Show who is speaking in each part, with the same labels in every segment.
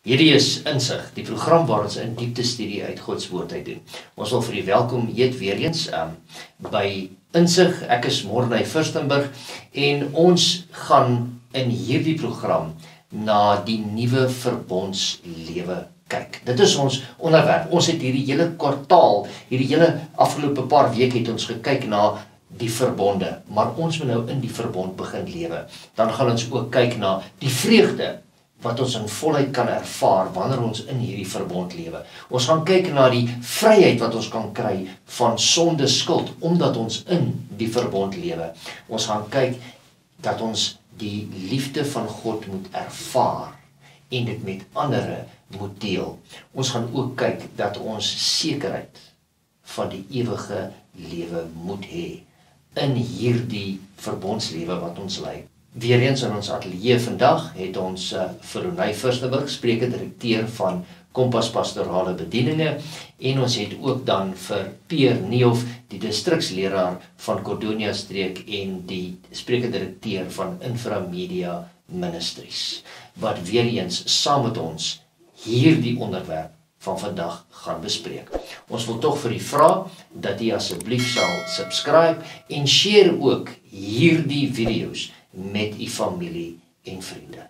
Speaker 1: Hierdie is insig, die program waar ons in diepte studie uit God se woord uit doen. Ons wil vir u welkom heet weer eens um, by insig. Ek is Morney Firstenburg en ons gaan in hierdie program na die nuwe verbondslewe kyk. Dit is ons onderwerp. Ons het hierdie hele kwartaal, hierdie hele afgelope paar weke het ons gekyk na die verbonde, maar ons moet nou in die verbond begin lewe. Dan gaan ons ook kyk na die vreugde wat ons in volheid kan ervaar wanneer ons in hierdie verbond lewe. Ons gaan kyk na die vryheid wat ons kan kry van sonde skuld omdat ons in die verbond lewe. Ons gaan kyk dat ons die liefde van God moet ervaar en dit met ander moet deel. Ons gaan ook kyk dat ons sekerheid van die ewige lewe moet hê in hierdie verbondslewe wat ons lei. Weereens in ons ateljee vandag het ons uh, Veronay Firstenburg, spreker direkteur van Kompas Pastorale Bedieninge en ons het ook dan vir Peer Neef, die distriksleraar van Cordonia streek en die spreker direkteur van Inframedia Ministries wat weer eens saam met ons hierdie onderwerp van vandag gaan bespreek. Ons wil tog vir u vra dat u asseblief sal subscribe en share ook hierdie video's met u familie en vriende.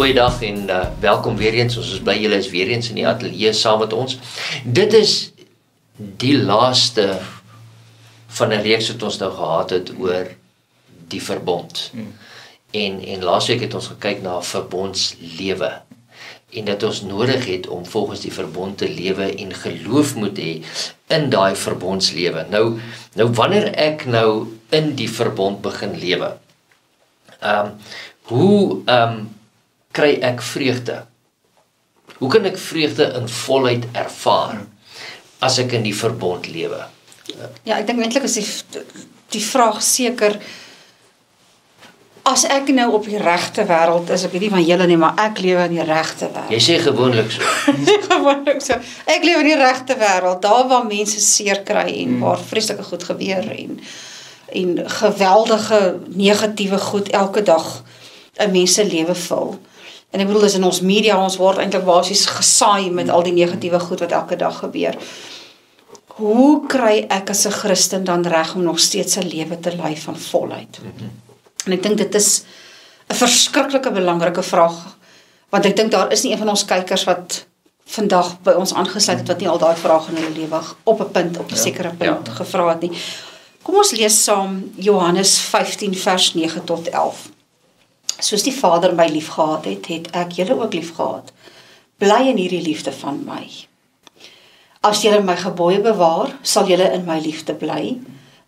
Speaker 1: Goeiedag en uh, welkom weer eens. Ons is bly julle is weer eens in die ateljee saam met ons. Dit is die laaste van 'n reeks wat ons nou gehad het oor die verbond. Hmm. En en laasweek het ons gekyk na verbondslewe en dat ons nodig het om volgens die verbond te lewe en geloof moet hê in daai verbondslewe. Nou nou wanneer ek nou in die verbond begin lewe. Ehm um, hoe ehm um, kry ek vreugde? Hoe kan ek vreugde in volheid ervaar as ek in die verbond lewe?
Speaker 2: Ja, ek dink eintlik is die die vraag seker as ek nou op die regte wêreld is, ek weet nie van julle nie, maar ek lewe in die regte wêreld.
Speaker 1: Jy sê gewoonlik so.
Speaker 2: gewoonlik so. Ek lewe in die regte wêreld, daar waar mense seer kry en hmm. waar vreeslike goed gebeur en en geweldige negatiewe goed elke dag 'n mens se lewe vul. En ek bedoel dis in ons media ons word eintlik basies gesaai met al die negatiewe goed wat elke dag gebeur. Hoe kry ek as 'n Christen dan reg om nog steeds 'n lewe te lei van volheid? En ek dink dit is 'n verskriklike belangrike vraag want ek dink daar is nie een van ons kykers wat vandag by ons aangesluit het wat nie al daai vrae in hulle lewe op 'n punt op 'n ja, sekere punt ja. gevra het nie. Kom ons lees saam Johannes 15 vers 9 tot 11 soos die Vader my liefgehad het, het ek julle ook liefgehad. Bly in hierdie liefde van my. As julle my gebooie bewaar, sal julle in my liefde bly,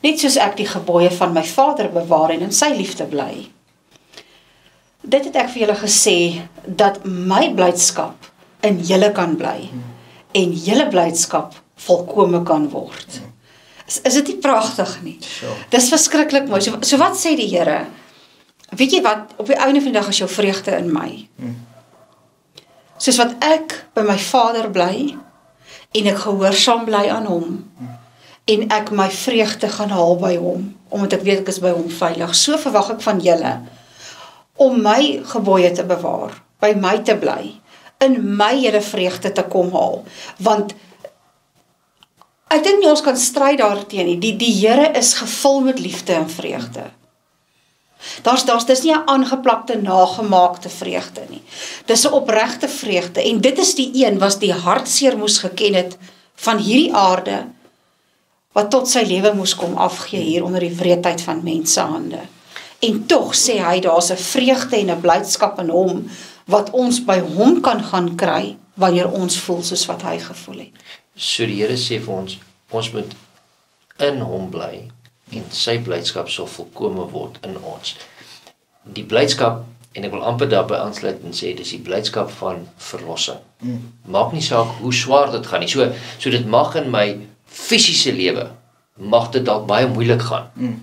Speaker 2: net soos ek die gebooie van my Vader bewaar en in sy liefde bly. Dit het ek vir julle gesê dat my blydskap in julle kan bly en julle blydskap volkome kan word. Is, is dit nie pragtig nie? Dis verskriklik mooi. So, so wat sê die Here? Weet jy wat op die einde van die dag is jou vreugde in my. Hmm. Soos wat ek by my Vader bly en ek gehoorsaam bly aan hom hmm. en ek my vreugde gaan haal by hom omdat ek weet ek is by hom veilig. So verwag ek van julle om my gebooie te bewaar, by my te bly, in my hele vreugde te kom haal want ek dink nie ons kan stry daarteenoor nie. Die die Here is gevul met liefde en vreugde. Hmm. Daar's daar's dis nie 'n aangeplakte nagemaakte vreugde nie. Dis 'n opregte vreugde en dit is die een wat die hartseer moes geken het van hierdie aarde wat tot sy lewe moes kom afgee hier onder die wreedheid van mense hande. En tog sê hy daar's 'n vreugde en 'n blydskap in hom wat ons by hom kan gaan kry wanneer ons voel soos wat hy gevoel het.
Speaker 1: So die Here sê vir ons ons moet in hom bly en sy blydskap sal volkome word in ons. Die blydskap en ek wil amper daarby aansluit en sê dis die blydskap van verlossing. Mm. Maak nie saak hoe swaar dit gaan nie. So so dit mag in my fisiese lewe mag dit dalk baie moeilik gaan.
Speaker 3: Mm.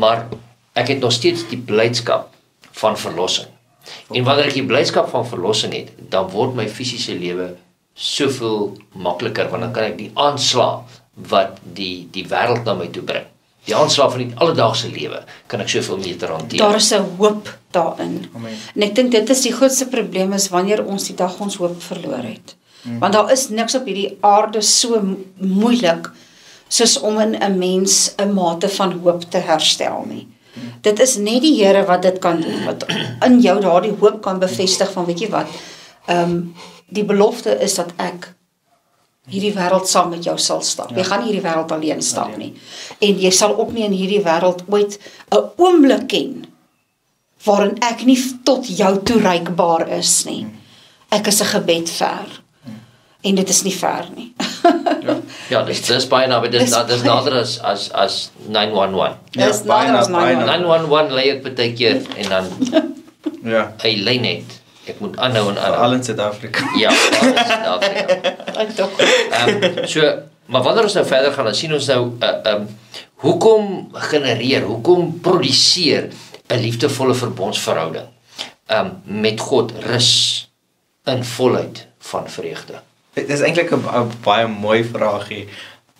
Speaker 1: Maar ek het nog steeds die blydskap van verlossing. En wanneer ek die blydskap van verlossing het, dan word my fisiese lewe soveel makliker want dan kan ek die aanslag wat die die wêreld na my toe bring. Die aanslag van die alledaagse lewe kan ek soveel beter hanteer.
Speaker 2: Daar is 'n hoop daarin.
Speaker 3: Amen.
Speaker 2: En ek dink dit is die grootste probleem is wanneer ons die dag ons hoop verloor het. Mm. Want daar is niks op hierdie aarde so mo- moeilik soos om in 'n mens 'n mate van hoop te herstel nie. Mm. Dit is net die Here wat dit kan doen wat in jou daardie hoop kan bevestig van weet jy wat. Ehm um, die belofte is dat ek hierdie wêreld saam met jou sal stap. Ja. Jy gaan hierdie wêreld alleen stap
Speaker 3: Alleen.
Speaker 2: nie. En jy sal ook nie in hierdie wêreld ooit 'n oomblik ken waarin ek nie tot jou toereikbaar is nie. Ek is 'n gebed ver. En dit is nie ver nie.
Speaker 1: Ja, dis dis baie naby. Dis
Speaker 2: Dis
Speaker 1: dis nader as as as 911.
Speaker 3: Ja,
Speaker 2: Dis
Speaker 3: baie
Speaker 2: nader as
Speaker 3: na- baie na-
Speaker 1: 911 lê ek baie keer en dan
Speaker 3: Ja.
Speaker 1: hy lê net. Ek moet aanhou en
Speaker 3: Veral
Speaker 1: aanhou.
Speaker 3: in Suid-Afrika.
Speaker 1: Ja, alles in Afrika.
Speaker 2: Ek dink
Speaker 1: Ehm so, maar wanneer ons nou verder gaan, dan sien ons nou uh ehm hoekom genereer, hoekom produseer 'n liefdevolle verbondsverhouding ehm met God rus in volheid van vreugde.
Speaker 3: Dit is eintlik 'n ba- baie mooi vraagie.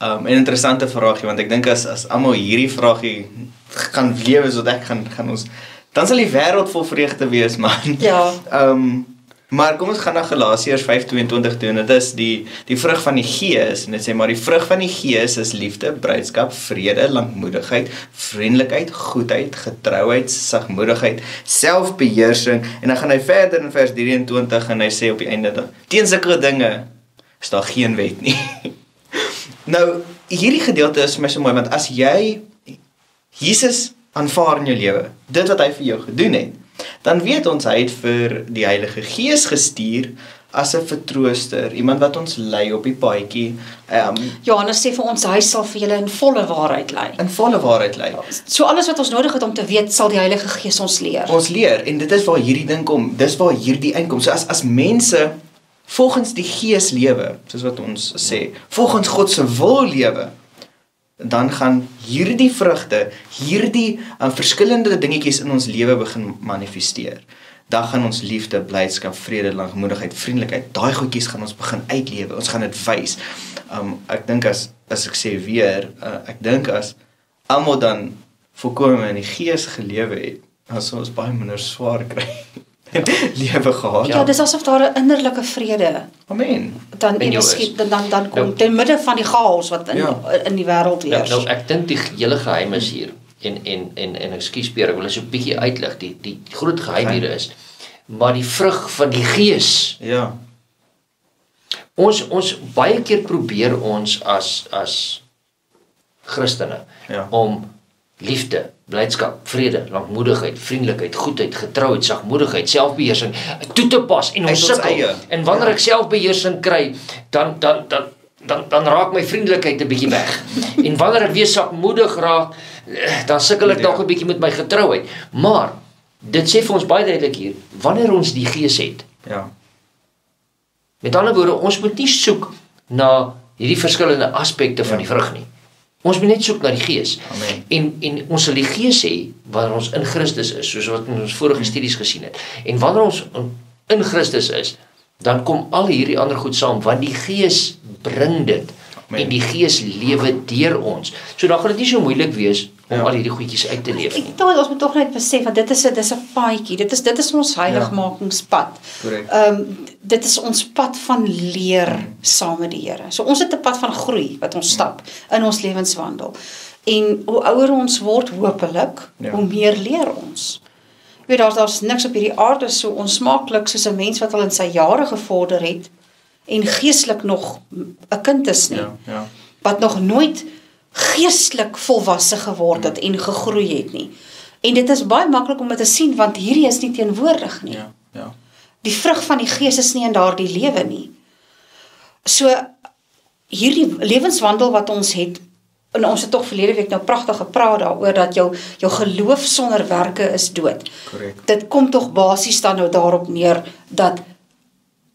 Speaker 3: Um 'n interessante vraagie want ek dink as as almal hierdie vraagie gaan lewe sodat ek gaan gaan ons dan sal die wêreld vol vreugde wees man.
Speaker 2: Ja.
Speaker 3: Um maar kom ons gaan na Galasiërs 5:22 toe en dit is die die vrug van die Gees en dit sê maar die vrug van die Gees is liefde, blydskap, vrede, lankmoedigheid, vriendelikheid, goedheid, getrouheid, sagmoedigheid, selfbeheersing en dan gaan hy verder in vers 23 en hy sê op die einde dan teen sulke dinge is daar geen wet nie. nou hierdie gedeelte is vir my so mooi want as jy Jesus aanvaar in jou lewe, dit wat hy vir jou gedoen het, dan weet ons hy het vir die Heilige Gees gestuur as 'n vertrooster, iemand wat ons lei op die paadjie, um,
Speaker 2: Johannes sê vir ons hy sal vir julle in volle waarheid lei.
Speaker 3: in volle waarheid lei.
Speaker 2: So alles wat ons nodig het om te weet, sal die Heilige Gees ons leer.
Speaker 3: Ons leer en dit is waar hierdie ding kom. Dis waar hierdie uitkom. So as as mense volgens die Gees lewe, soos wat ons sê, volgens God se wil lewe, dan gaan hierdie vrugte, hierdie uh, verskillende dingetjies in ons lewe begin manifesteer. Dan gaan ons liefde, blydskap, vrede, lankmoedigheid, vriendelikheid, daai goedjies gaan ons begin uitlewe. Ons gaan dit wys. Um ek dink as as ek sê weer, uh, ek dink as almal dan volkome in die gees gelewe het, dan sou ons baie minder swaar kry. lewe gehad.
Speaker 2: Ja, dis asof daar 'n innerlike vrede
Speaker 3: Amen.
Speaker 2: dan ewe
Speaker 1: is.
Speaker 2: skiet dan dan, dan kom
Speaker 1: Nou-
Speaker 2: te midde van die chaos wat in
Speaker 3: Ja.
Speaker 2: in die wêreld
Speaker 1: Nou,
Speaker 2: heers.
Speaker 1: nou ek dink die hele geheim is hier en en en en ekskuus Pierre, ek wil dit so 'n bietjie uitlig. Die die groot geheim hier is maar die vrug van die gees.
Speaker 3: Ja.
Speaker 1: Ons ons baie keer probeer ons as as Christene
Speaker 3: Ja.
Speaker 1: om liefde, blydskap, vrede, lankmoedigheid, vriendelikheid, goedheid, getrouheid, sagmoedigheid, selfbeheersing toe te pas en ons sukkel. En wanneer
Speaker 3: Ja.
Speaker 1: ek selfbeheersing kry, dan dan dan dan dan raak my vriendelikheid 'n bietjie weg. en wanneer ek weer sagmoedig raak, eh, dan sukkel ek
Speaker 3: Ja.
Speaker 1: dalk 'n bietjie met my getrouheid. Maar dit sê vir ons baie duidelik hier, wanneer ons die Gees het,
Speaker 3: Ja.
Speaker 1: Met ander woorde, ons moet nie soek na hierdie verskillende aspekte van
Speaker 3: Ja.
Speaker 1: die vrug nie. Ons moet net soek na die Gees.
Speaker 3: Amen.
Speaker 1: En en ons sal die Gees hê wanneer ons in Christus is, soos wat ons vorige studies gesien het. En wanneer ons in- in Christus is, dan kom al hierdie ander goed saam want die Gees bring dit.
Speaker 3: Amen.
Speaker 1: En die Gees lewe deur ons. So dan gaan dit nie so moeilik wees om
Speaker 3: Ja.
Speaker 1: al hierdie goedjies uit te leef
Speaker 2: Ek
Speaker 1: nie.
Speaker 2: dink ons moet tog net besef dat dit is 'n dis 'n paadjie. Dit is dit is ons heiligmakingspad.
Speaker 3: Korrek.
Speaker 2: Ehm dit is ons pad van leer saam met die Here. So ons het 'n pad van groei wat ons stap in ons lewenswandel. En hoe ouer ons word hopelik,
Speaker 3: Ja.
Speaker 2: hoe meer leer ons. Jy weet daar's daar's niks op hierdie aarde so onsmaaklik soos 'n mens wat al in sy jare gevorder het en geestelik nog 'n kind is nie
Speaker 3: Ja. Ja.
Speaker 2: wat nog nooit geestelik volwasse geword het en gegroei het nie. En dit is baie maklik om dit te sien want hierdie is nie teenwoordig nie.
Speaker 3: Ja. Ja.
Speaker 2: Die vrug van die gees is nie in daardie lewe nie. So hierdie lewenswandel wat ons het en ons het tog verlede week nou pragtig gepraat daaroor dat jou jou geloof sonder werke is dood.
Speaker 3: Korrek.
Speaker 2: Dit kom tog basies dan nou daarop neer dat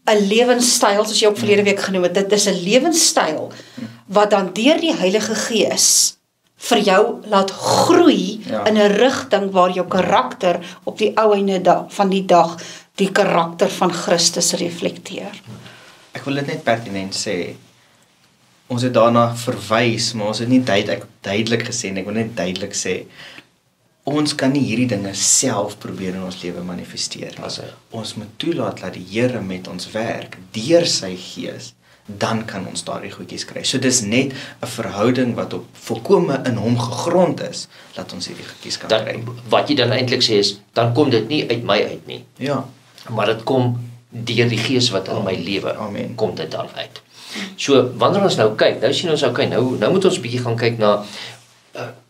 Speaker 2: 'n lewenstyl soos jy ook verlede week genoem het, dit is 'n lewenstyl wat dan deur die Heilige Gees vir jou laat groei
Speaker 3: Ja.
Speaker 2: in 'n rigting waar jou karakter op die ou einde da- van die dag die karakter van Christus reflekteer.
Speaker 3: Ek wil dit net pertinent sê. Ons het daarna verwys, maar ons het nie duidelik duidelik gesê nie. Ek wil net duidelik sê ons kan nie hierdie dinge self probeer in ons lewe manifesteer nie.
Speaker 1: As hy-
Speaker 3: Ons moet toelaat dat die Here met ons werk deur sy gees dan kan ons daardie goedjies kry. So dis net 'n verhouding wat op volkome in hom gegrond is dat ons hierdie goedjies kan
Speaker 1: Dan
Speaker 3: kry.
Speaker 1: wat jy dan eintlik sê is, dan kom dit nie uit my uit nie,
Speaker 3: Ja.
Speaker 1: maar dit kom deur die Gees wat in my lewe kom dit dan uit. So wanneer ons nou kyk, nou sien ons okay, nou nou moet ons bietjie gaan kyk na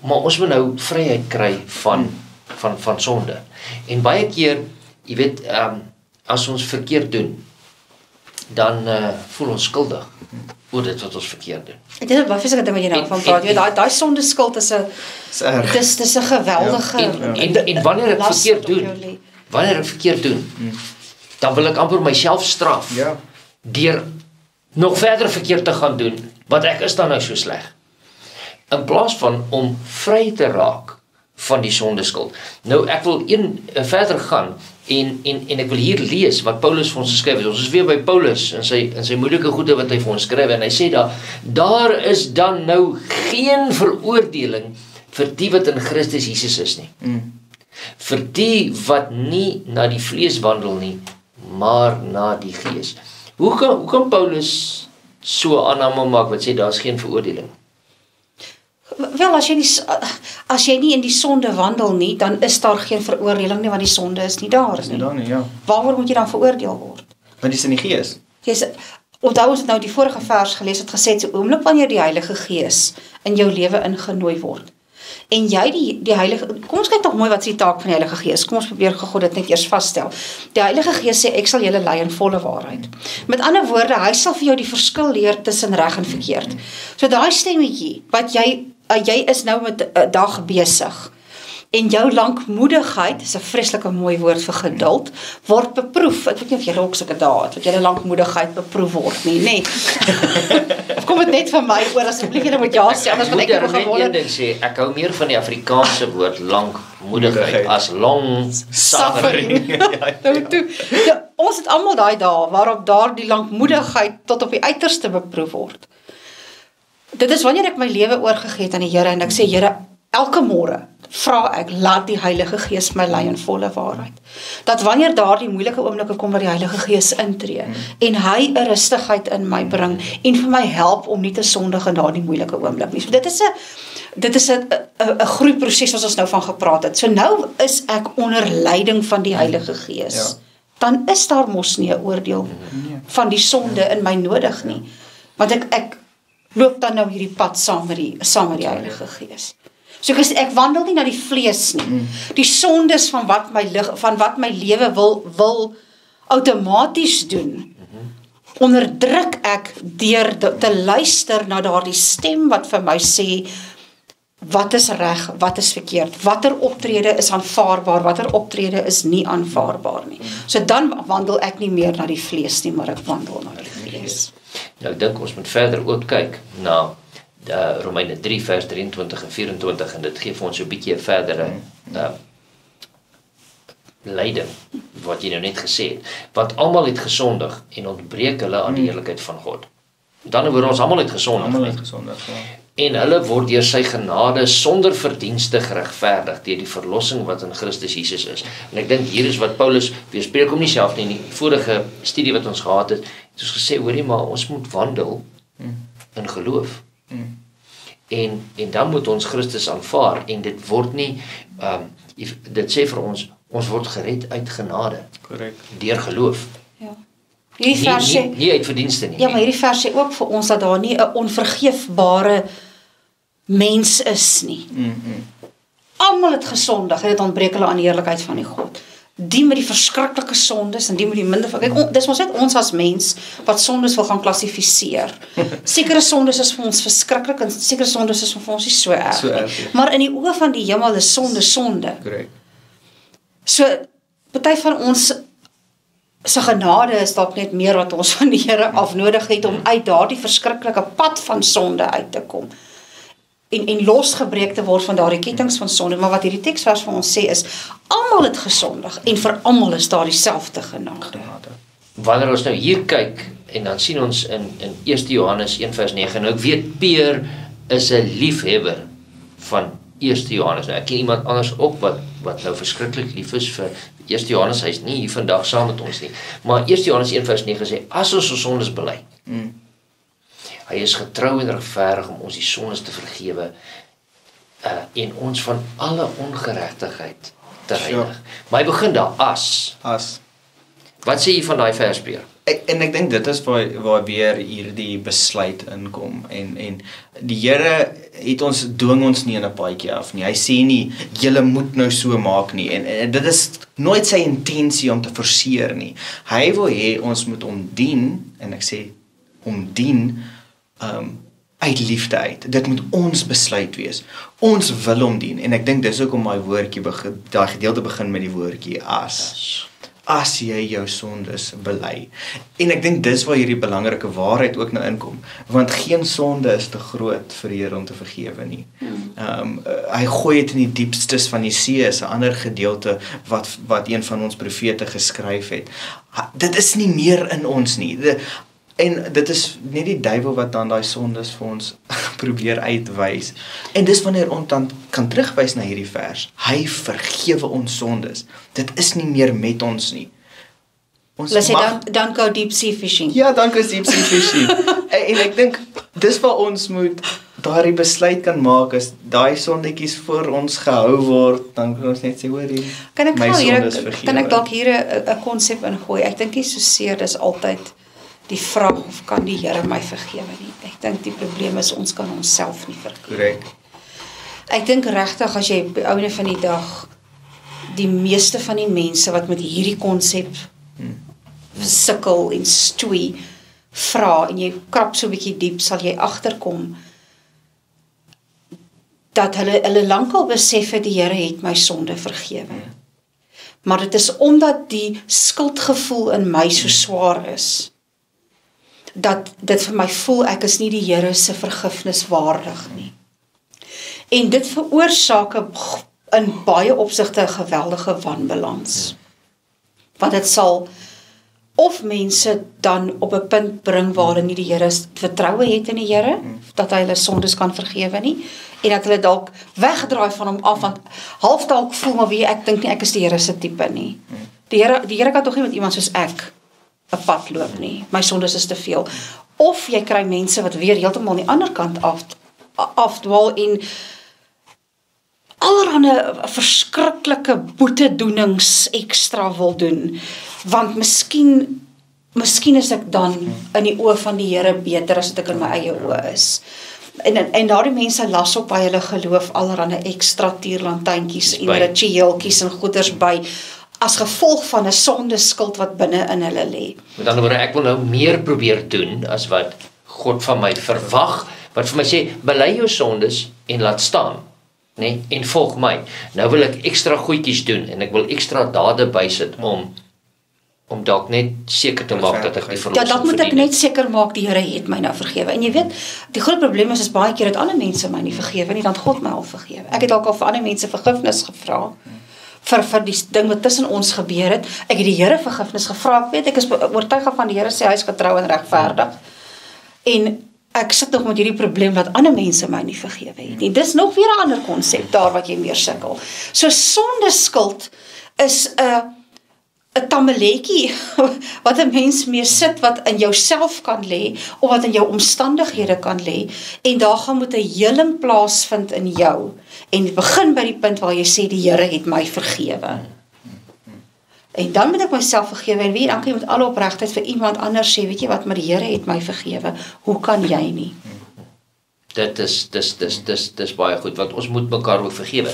Speaker 1: maar ons moet nou vryheid kry van van van sonde. En baie keer, jy weet, ehm um, as ons verkeerd doen, dan uh, voel ons skuldig oor dit wat ons verkeerd doen.
Speaker 2: Dit is baie ding wat jy nou
Speaker 1: En-
Speaker 2: van praat. Jy weet
Speaker 1: en-
Speaker 2: daai daai sondeskuld is 'n
Speaker 3: Dis
Speaker 2: dis 'n geweldige
Speaker 1: En en, en wanneer ek verkeerd doen, wanneer ek verkeerd doen, dan wil ek amper myself straf
Speaker 3: Ja.
Speaker 1: deur nog verder verkeerd te gaan doen, want ek is dan nou so sleg. In plaas van om vry te raak van die sondeskuld. Nou ek wil een uh, verder gaan en en en ek wil hier lees wat Paulus vir ons geskryf het. Ons is weer by Paulus in sy in sy moeilike goede wat hy vir ons skryf en hy sê daar daar is dan nou geen veroordeling vir die wat in Christus Jesus is nie.
Speaker 3: Mm.
Speaker 1: Vir die wat nie na die vlees wandel nie, maar na die gees. Hoe kan hoe kan Paulus so aanname maak wat sê daar's geen veroordeling?
Speaker 2: Wel as jy nie as jy nie in die sonde wandel nie, dan is daar geen veroordeling nie want die sonde is nie daar
Speaker 3: Is
Speaker 2: nie.
Speaker 3: nie dan nie, ja.
Speaker 2: Waaroor moet jy dan veroordeel word?
Speaker 3: Want dis in die gees.
Speaker 2: Jy's onthou ons het nou die vorige vers gelees het gesê so oomblik wanneer die Heilige Gees in jou lewe ingenooi word. En jy die die Heilige kom ons kyk tog mooi wat is die taak van die Heilige Gees. Kom ons probeer gou dit net eers vasstel. Die Heilige Gees sê ek sal julle lei in volle waarheid. Met ander woorde, hy sal vir jou die verskil leer tussen reg en verkeerd. So daai stemmetjie wat jy uh, jy is nou met 'n dag besig en jou lankmoedigheid, dis 'n vreeslike mooi woord vir geduld, word beproef. Ek weet nie of jy ook sulke dae het wat jy lankmoedigheid beproef word nie, nê. of kom dit net van my oor asseblief julle moet ja sê anders
Speaker 1: Ek moet
Speaker 2: ek
Speaker 1: een
Speaker 2: gewonder.
Speaker 1: ding sê, ek hou meer van die Afrikaanse woord lankmoedigheid
Speaker 3: Moedigheid.
Speaker 1: as long suffering.
Speaker 2: Nou toe, ja, ons het almal daai dae waarop daardie lankmoedigheid tot op die uiterste beproef word. Dit is wanneer ek my lewe oorgegee het aan die Here en ek sê Here, elke môre vra ek laat die Heilige Gees my lei in volle waarheid. Dat wanneer daardie moeilike oomblikke kom waar die Heilige Gees intree en hy 'n rustigheid in my bring en vir my help om nie te sondig in daardie moeilike oomblik nie. So dit is 'n dit is 'n 'n groeiproses wat ons nou van gepraat het. So nou is ek onder leiding van die Heilige Gees.
Speaker 3: Ja.
Speaker 2: Dan is daar mos nie 'n oordeel van die sonde in my nodig nie. Want ek ek loop dan nou hierdie pad saam met die saam met die Heilige Gees. So ek ek wandel nie na die vlees nie. Die sondes van wat my lig van wat my lewe wil wil outomaties doen. Onderdruk ek deur te, te luister na daardie stem wat vir my sê wat is reg, wat is verkeerd, watter optrede is aanvaarbaar, watter optrede is nie aanvaarbaar nie. So dan wandel ek nie meer na die vlees nie, maar ek wandel na die gees.
Speaker 1: Nou ek dink ons moet verder ook kyk na uh, Romeine 3 vers 23 en 24 en dit gee vir ons so 'n bietjie 'n verdere uh, leiding wat jy nou net gesê het. Want almal het gesondig en ontbreek hulle aan die heerlikheid van God. Dan word ons almal het gesondig.
Speaker 3: Almal
Speaker 1: nie?
Speaker 3: is gesondig. Ja.
Speaker 1: en hulle word deur sy genade sonder verdienste geregverdig deur die verlossing wat in Christus Jesus is. En ek dink hier is wat Paulus weerspreek hom nie self nie. In die vorige studie wat ons gehad het, ons gesê hoorie maar ons moet wandel in geloof. En en dan moet ons Christus aanvaar en dit word nie ehm um, dit sê vir ons ons word gered uit genade
Speaker 3: Korrek.
Speaker 1: deur geloof.
Speaker 2: Ja. Hierdie
Speaker 1: Nie,
Speaker 2: vers sê
Speaker 1: nie, nie uit verdienste nie.
Speaker 2: Ja, maar hierdie vers sê ook vir ons dat daar nie 'n onvergeefbare mens is nie.
Speaker 3: Mm. mm.
Speaker 2: Almal het gesondig en dit ontbreek hulle aan die heerlikheid van die God. Die met die verskriklike sondes en die met die minder kyk, on, dis ons net ons as mens wat sondes wil gaan klassifiseer. Sekere sondes is vir ons verskriklik en sekere sondes is vir ons nie so erg
Speaker 3: So
Speaker 2: nie.
Speaker 3: nie.
Speaker 2: Maar in die oë van die hemel is sonde sonde.
Speaker 3: Korrek.
Speaker 2: So party van ons se genade is dalk net meer wat ons van die Here afnodig het om uit daardie verskriklike pad van sonde uit te kom en en losgebreek te word van daardie kettinge van sonde maar wat hierdie teksvers vir ons sê is almal het gesondig en vir almal is daar dieselfde genade.
Speaker 1: Wanneer ons nou hier kyk en dan sien ons in in 1 Johannes 1:9 nou ek weet Peer is 'n liefhebber van 1 Johannes. Nou, ek ken iemand anders ook wat wat nou verskriklik lief is vir 1 Johannes. Hy's nie hier vandag saam met ons nie. Maar 1 Johannes 1:9 sê as ons ons sondes bely.
Speaker 3: Mm.
Speaker 1: Hy is getrou en regverdig om ons die sondes te vergewe uh en ons van alle ongeregtigheid te reinig. Maar hy begin daar as.
Speaker 3: As
Speaker 1: Wat sê jy van daai verspeer?
Speaker 3: Ek, en ek dink dit is waar waar weer hierdie besluit inkom en en die Here het ons dwing ons nie in 'n paadjie af nie. Hy sê nie julle moet nou so maak nie en, en dit is nooit sy intensie om te forceer nie. Hy wil hê ons moet hom dien en ek sê hom dien um uit liefde uit. Dit moet ons besluit wees. Ons wil hom dien en ek dink dis hoekom daai woordjie begin daai gedeelte begin met die woordjie as as jy jou sondes bely. En ek dink dis waar hierdie belangrike waarheid ook nou inkom, want geen sonde is te groot vir die Here om te vergewe nie. Ehm um, hy gooi dit in die diepstes van die see, is 'n ander gedeelte wat wat een van ons profete geskryf het. Dit is nie meer in ons nie. En dit is net die duiwel wat dan daai sondes vir ons probeer uitwys. En dis wanneer ons dan kan terugwys na hierdie vers. Hy vergewe ons sondes. Dit is nie meer met ons nie. Ons
Speaker 2: Hulle sê dan dan go deep sea fishing.
Speaker 3: Ja, dankie deep sea fishing. en, en ek dink dis waar ons moet daardie besluit kan maak as daai sondetjies voor ons gehou word, dan kan ons net sê hoor hier.
Speaker 2: Kan ek gou hier kan ek dalk hier 'n konsep ingooi? Ek dink nie so seer dis altyd die vraag of kan die Here my vergewe nie. Ek dink die probleem is ons kan onsself nie vergewe.
Speaker 3: korrek.
Speaker 2: Ek dink regtig as jy op die ouene van die dag die meeste van die mense wat met hierdie konsep sukkel en stoei vra en jy krap so 'n bietjie diep sal jy agterkom dat hulle hulle lankal besef het die Here het my sonde vergewe. Maar dit is omdat die skuldgevoel in my so swaar is dat dit vir my voel ek is nie die Here se vergifnis waardig nie. En dit veroorsaak 'n in baie opsigte 'n geweldige wanbalans. Want dit sal of mense dan op 'n punt bring waar hulle nie die Here vertroue het in die Here dat hy hulle sondes kan vergewe nie en dat hulle dalk wegdraai van hom af want half dalk voel maar wie ek dink nie ek is die Here se tipe nie. Die Here die Here kan tog nie met iemand soos ek 'n pad loop nie. My sondes is te veel. Of jy kry mense wat weer heeltemal aan die ander kant af afdwaal en allerhande verskriklike boetedoenings ekstra wil doen want miskien miskien is ek dan in die oë van die Here beter as wat ek in my eie oë is. En en, en daardie mense las op by hulle geloof allerhande ekstra tierlantuintjies en
Speaker 1: By.
Speaker 2: ritueeltjies en goeders by as gevolg van 'n sondeskuld wat binne in hulle lê.
Speaker 1: Met ander woorde, ek wil nou meer probeer doen as wat God van my verwag, wat vir my sê, bely jou sondes en laat staan, nê? Nee? En volg my. Nou wil ek ekstra goedjies doen en ek wil ekstra dade bysit om om dalk net seker te maak dat ek die
Speaker 2: Ja,
Speaker 1: verlossing
Speaker 2: dan moet ek
Speaker 1: verdien het.
Speaker 2: net seker maak die Here het my nou vergewe. En jy weet, die groot probleem is is baie keer dat ander mense my nie vergewe nie, dan het God my al vergewe. Ek het dalk al vir ander mense vergifnis gevra vir vir die ding wat tussen ons gebeur het. Ek het die Here vergifnis gevra. Ek weet ek is oortuig van die Here sê hy is getrou en regverdig. En ek sit nog met hierdie probleem dat ander mense my nie vergewe het nie. Dis nog weer 'n ander konsep daar wat jy meer sukkel. So sondeskuld is 'n 'n tammeletjie wat 'n mens mee sit wat in jouself kan lê of wat in jou omstandighede kan lê en daar gaan moet 'n heling plaasvind in jou en dit begin by die punt waar jy sê die Here het my vergewe. En dan moet ek myself vergewe en wie dan kan jy met alle opregtheid vir iemand anders sê, weet jy wat, maar die Here het my vergewe. Hoe kan jy nie?
Speaker 1: Dit is dis dis dis dis baie goed want ons moet mekaar ook vergewe.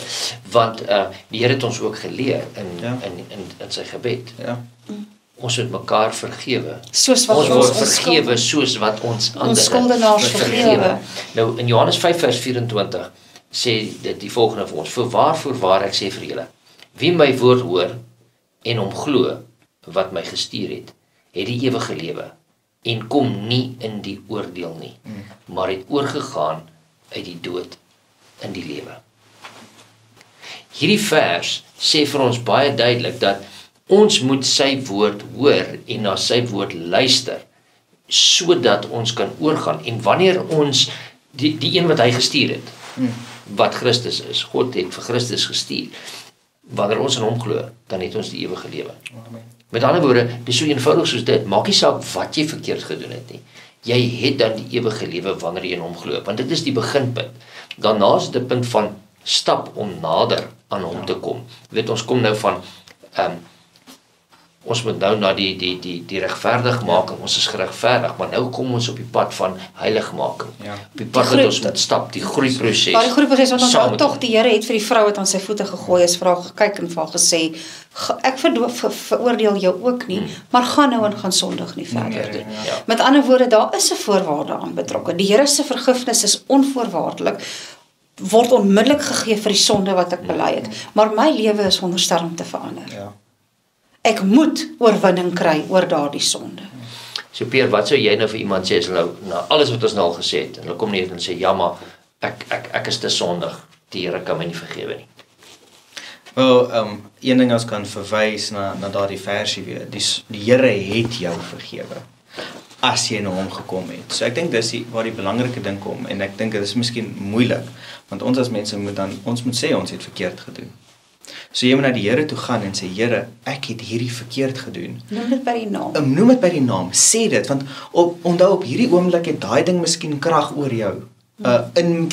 Speaker 1: Want uh die Here het ons ook geleer in
Speaker 3: Ja.
Speaker 1: in in in sy gebed.
Speaker 3: Ja.
Speaker 1: Ons moet mekaar vergewe.
Speaker 2: Soos wat
Speaker 1: ons
Speaker 2: ons
Speaker 1: word
Speaker 2: ons
Speaker 1: vergewe soos wat ons ander
Speaker 2: skuldenaars vergewe.
Speaker 1: Nou in Johannes 5 vers 24 sê dit die volgende vir ons: "Vir waarvoor waar ek sê vir julle, wie my woord hoor en hom glo, wat my gestuur het, het die ewige lewe en kom nie in die oordeel nie, maar het oorgegaan uit die dood in die lewe. Hierdie vers sê vir ons baie duidelik dat ons moet sy woord hoor en na sy woord luister sodat ons kan oorgaan en wanneer ons die die een wat hy gestuur het wat Christus is God het vir Christus gestuur wanneer ons in hom glo dan het ons die ewige lewe
Speaker 3: Amen.
Speaker 1: Met ander woorde dis so eenvoudig soos dit. Maak nie saak wat jy verkeerd gedoen het nie. Jy het dan die ewige lewe wanneer jy in hom glo want dit is die beginpunt. Daarna is dit 'n punt van stap om nader aan hom te kom. Jy weet ons kom nou van ehm um, ons moet nou na die die die die regverdigmaking ons is geregverdig maar nou kom ons op die pad van heiligmaking
Speaker 3: Ja.
Speaker 1: op die pad
Speaker 2: Die groei-
Speaker 1: wat ons moet stap die groeiproses
Speaker 2: Maar die groep proses want ons
Speaker 1: met
Speaker 2: tog die Here het vir die vrou wat aan sy voete gegooi is, vra gekyk en vir haar gesê, "Ge- ek verdoof ver, veroordeel jou ook nie, maar gaan nou en gaan sondig nie verder
Speaker 3: Nee,
Speaker 2: nie."
Speaker 3: nee,
Speaker 1: ja.
Speaker 2: Met ander woorde, daar is 'n voorwaarde aan betrokke. Die Here se vergifnis is onvoorwaardelik word onmiddellik gegee vir die sonde wat ek bely het, maar my lewe is onderstel om te verander.
Speaker 3: Ja.
Speaker 2: Ek moet oorwinning kry oor daardie sonde.
Speaker 1: So Peer, wat sou jy nou vir iemand sê as hulle nou na alles wat ons nou al gesê het en hulle kom net en sê ja, maar ek ek ek is te sondig. Die Here kan my nie vergewe nie.
Speaker 3: Wel, ehm um, een ding ons kan verwys na na daardie versie weer. Die die Here het jou vergewe as jy na hom gekom het. So ek dink dis die, waar die belangrike ding kom en ek dink dit is miskien moeilik want ons as mense moet dan ons moet sê ons het verkeerd gedoen. So jy moet na die Here toe gaan en sê Here, ek het hierdie verkeerd gedoen.
Speaker 2: Noem dit by die naam.
Speaker 3: Um, noem dit by die naam, sê dit want op onthou op hierdie oomblik het daai ding miskien krag oor jou. Uh in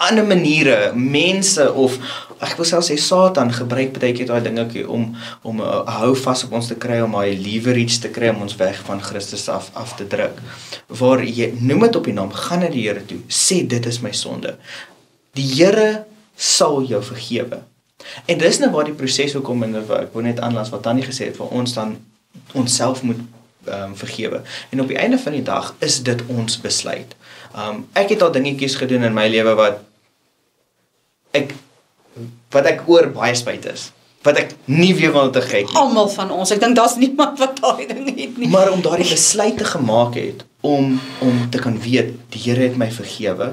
Speaker 3: ander maniere, mense of ek wil self sê Satan gebruik baie keer daai dingetjie om om 'n uh, hou vas op ons te kry om daai leverage te kry om ons weg van Christus af af te druk. Waar jy noem dit op die naam, gaan na die Here toe, sê dit is my sonde. Die Here sal jou vergewe. En dis nou waar die proses ook kom en ek wou net aanlas wat Tannie gesê het vir ons dan onsself moet ehm um, vergewe. En op die einde van die dag is dit ons besluit. Ehm um, ek het al dingetjies gedoen in my lewe wat ek wat ek oor baie spyt is. Wat ek nie weer wil te gek nie.
Speaker 2: Almal van ons. Ek dink daar's niemand wat daai ding het nie.
Speaker 3: Maar om daardie besluit te gemaak het om om te kan weet die Here het my vergewe.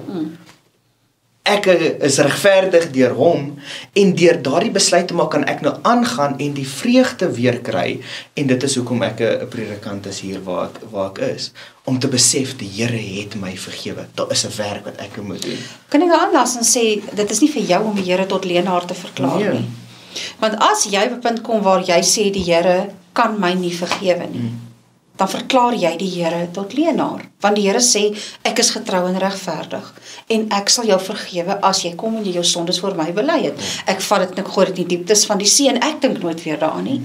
Speaker 3: Ek is regverdig deur hom en deur daardie besluit te maak kan ek nou aangaan en die vreugde weer kry en dit is hoekom ek 'n predikant is hier waar ek waar ek is om te besef die Here het my vergewe. Daar is 'n werk wat ek moet doen.
Speaker 2: Kan ek aanlas en sê dit is nie vir jou om die Here tot leenaar te verklaar
Speaker 3: Nee.
Speaker 2: nie. Want as jy op 'n punt kom waar jy sê die Here kan my nie vergewe nie,
Speaker 3: Mm.
Speaker 2: Dan verklaar jy die Here tot leenaar. Want die Here sê ek is getrou en regverdig en ek sal jou vergewe as jy kom en jy jou sondes voor my bely het. Ek vat dit en ek gooi dit in die dieptes van die see en ek dink nooit weer daaraan nie.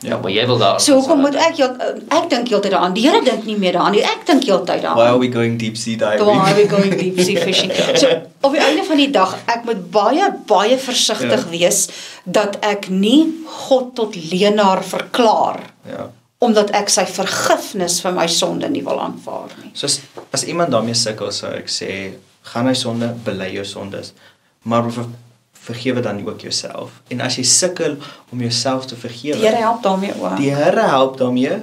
Speaker 1: Ja, maar jy wil daar
Speaker 2: So hoekom moet ek heel, ek dink heeltyd daaraan. Die Here dink nie meer daaraan nie. Ek dink heeltyd daaraan.
Speaker 3: Why are we going deep sea diving?
Speaker 2: Why are we going deep sea fishing? So op die einde van die dag, ek moet baie baie versigtig
Speaker 3: Ja.
Speaker 2: wees dat ek nie God tot leenaar verklaar
Speaker 3: Ja.
Speaker 2: Omdat ek sy vergifnis vir my sonde nie wil aanvaar nie.
Speaker 3: So as, as iemand daarmee sukkel sou ek sê gaan hy sonde, bely jou sondes. Maar ver, vergewe dan ook jouself. En as jy sukkel om jouself te vergewe,
Speaker 2: Die Here help daarmee ook.
Speaker 3: die Here help daarmee.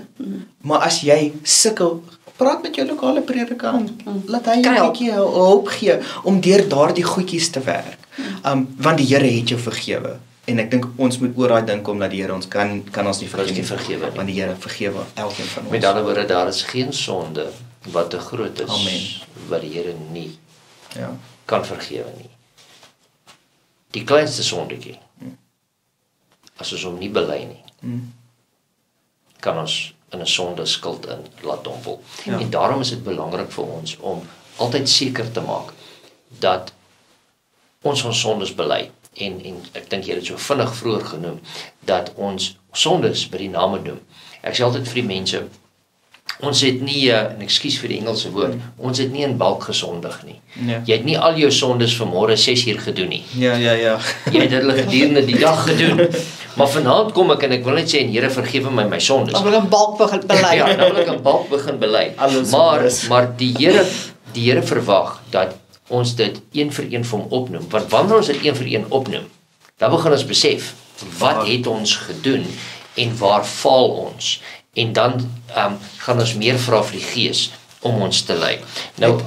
Speaker 3: Maar as jy sukkel, praat met jou lokale predikant. Laat hy jou 'n bietjie hulp gee om deur daardie goedjies te werk. Um want die Here het jou vergewe. En ek dink ons moet oor daai ding kom dat die Here ons kan kan ons nie
Speaker 1: Ons nie
Speaker 3: vergewe
Speaker 1: vergewe nie.
Speaker 3: Want die Here vergewe elkeen van ons.
Speaker 1: Met ander woorde daar is geen sonde wat te groot is
Speaker 3: Amen.
Speaker 1: wat die Here nie
Speaker 3: ja.
Speaker 1: kan vergewe nie. Die kleinste sondetjie. As ons hom nie bely nie,
Speaker 3: Mm.
Speaker 1: kan ons in 'n sonde skuld in laat dompel.
Speaker 3: Ja.
Speaker 1: En daarom is dit belangrik vir ons om altyd seker te maak dat ons ons sondes bely en en ek dink jy het dit so vinnig vroeër genoem dat ons sondes by die name noem. Ek sê altyd vir die mense ons het nie eh, en ekskuus vir die Engelse woord, ons het nie in balk gesondig nie.
Speaker 3: Nee.
Speaker 1: Jy het nie al jou sondes vanmôre 6 uur gedoen nie.
Speaker 3: Ja, ja, ja.
Speaker 1: Jy het hulle gedurende die dag gedoen. Maar vanaand kom ek en ek wil net sê en Here vergewe my my sondes.
Speaker 2: Dan wil ek 'n balk begin bely.
Speaker 1: Ja, nou wil ek 'n balk begin bely. Maar maar die Here die Here verwag dat ons dit een vir een vir hom opnoem. Want wanneer ons dit een vir een opnoem, dan begin ons besef wat het ons gedoen en waar faal ons? En dan ehm um, gaan ons meer vra vir die Gees om ons te lei. Nou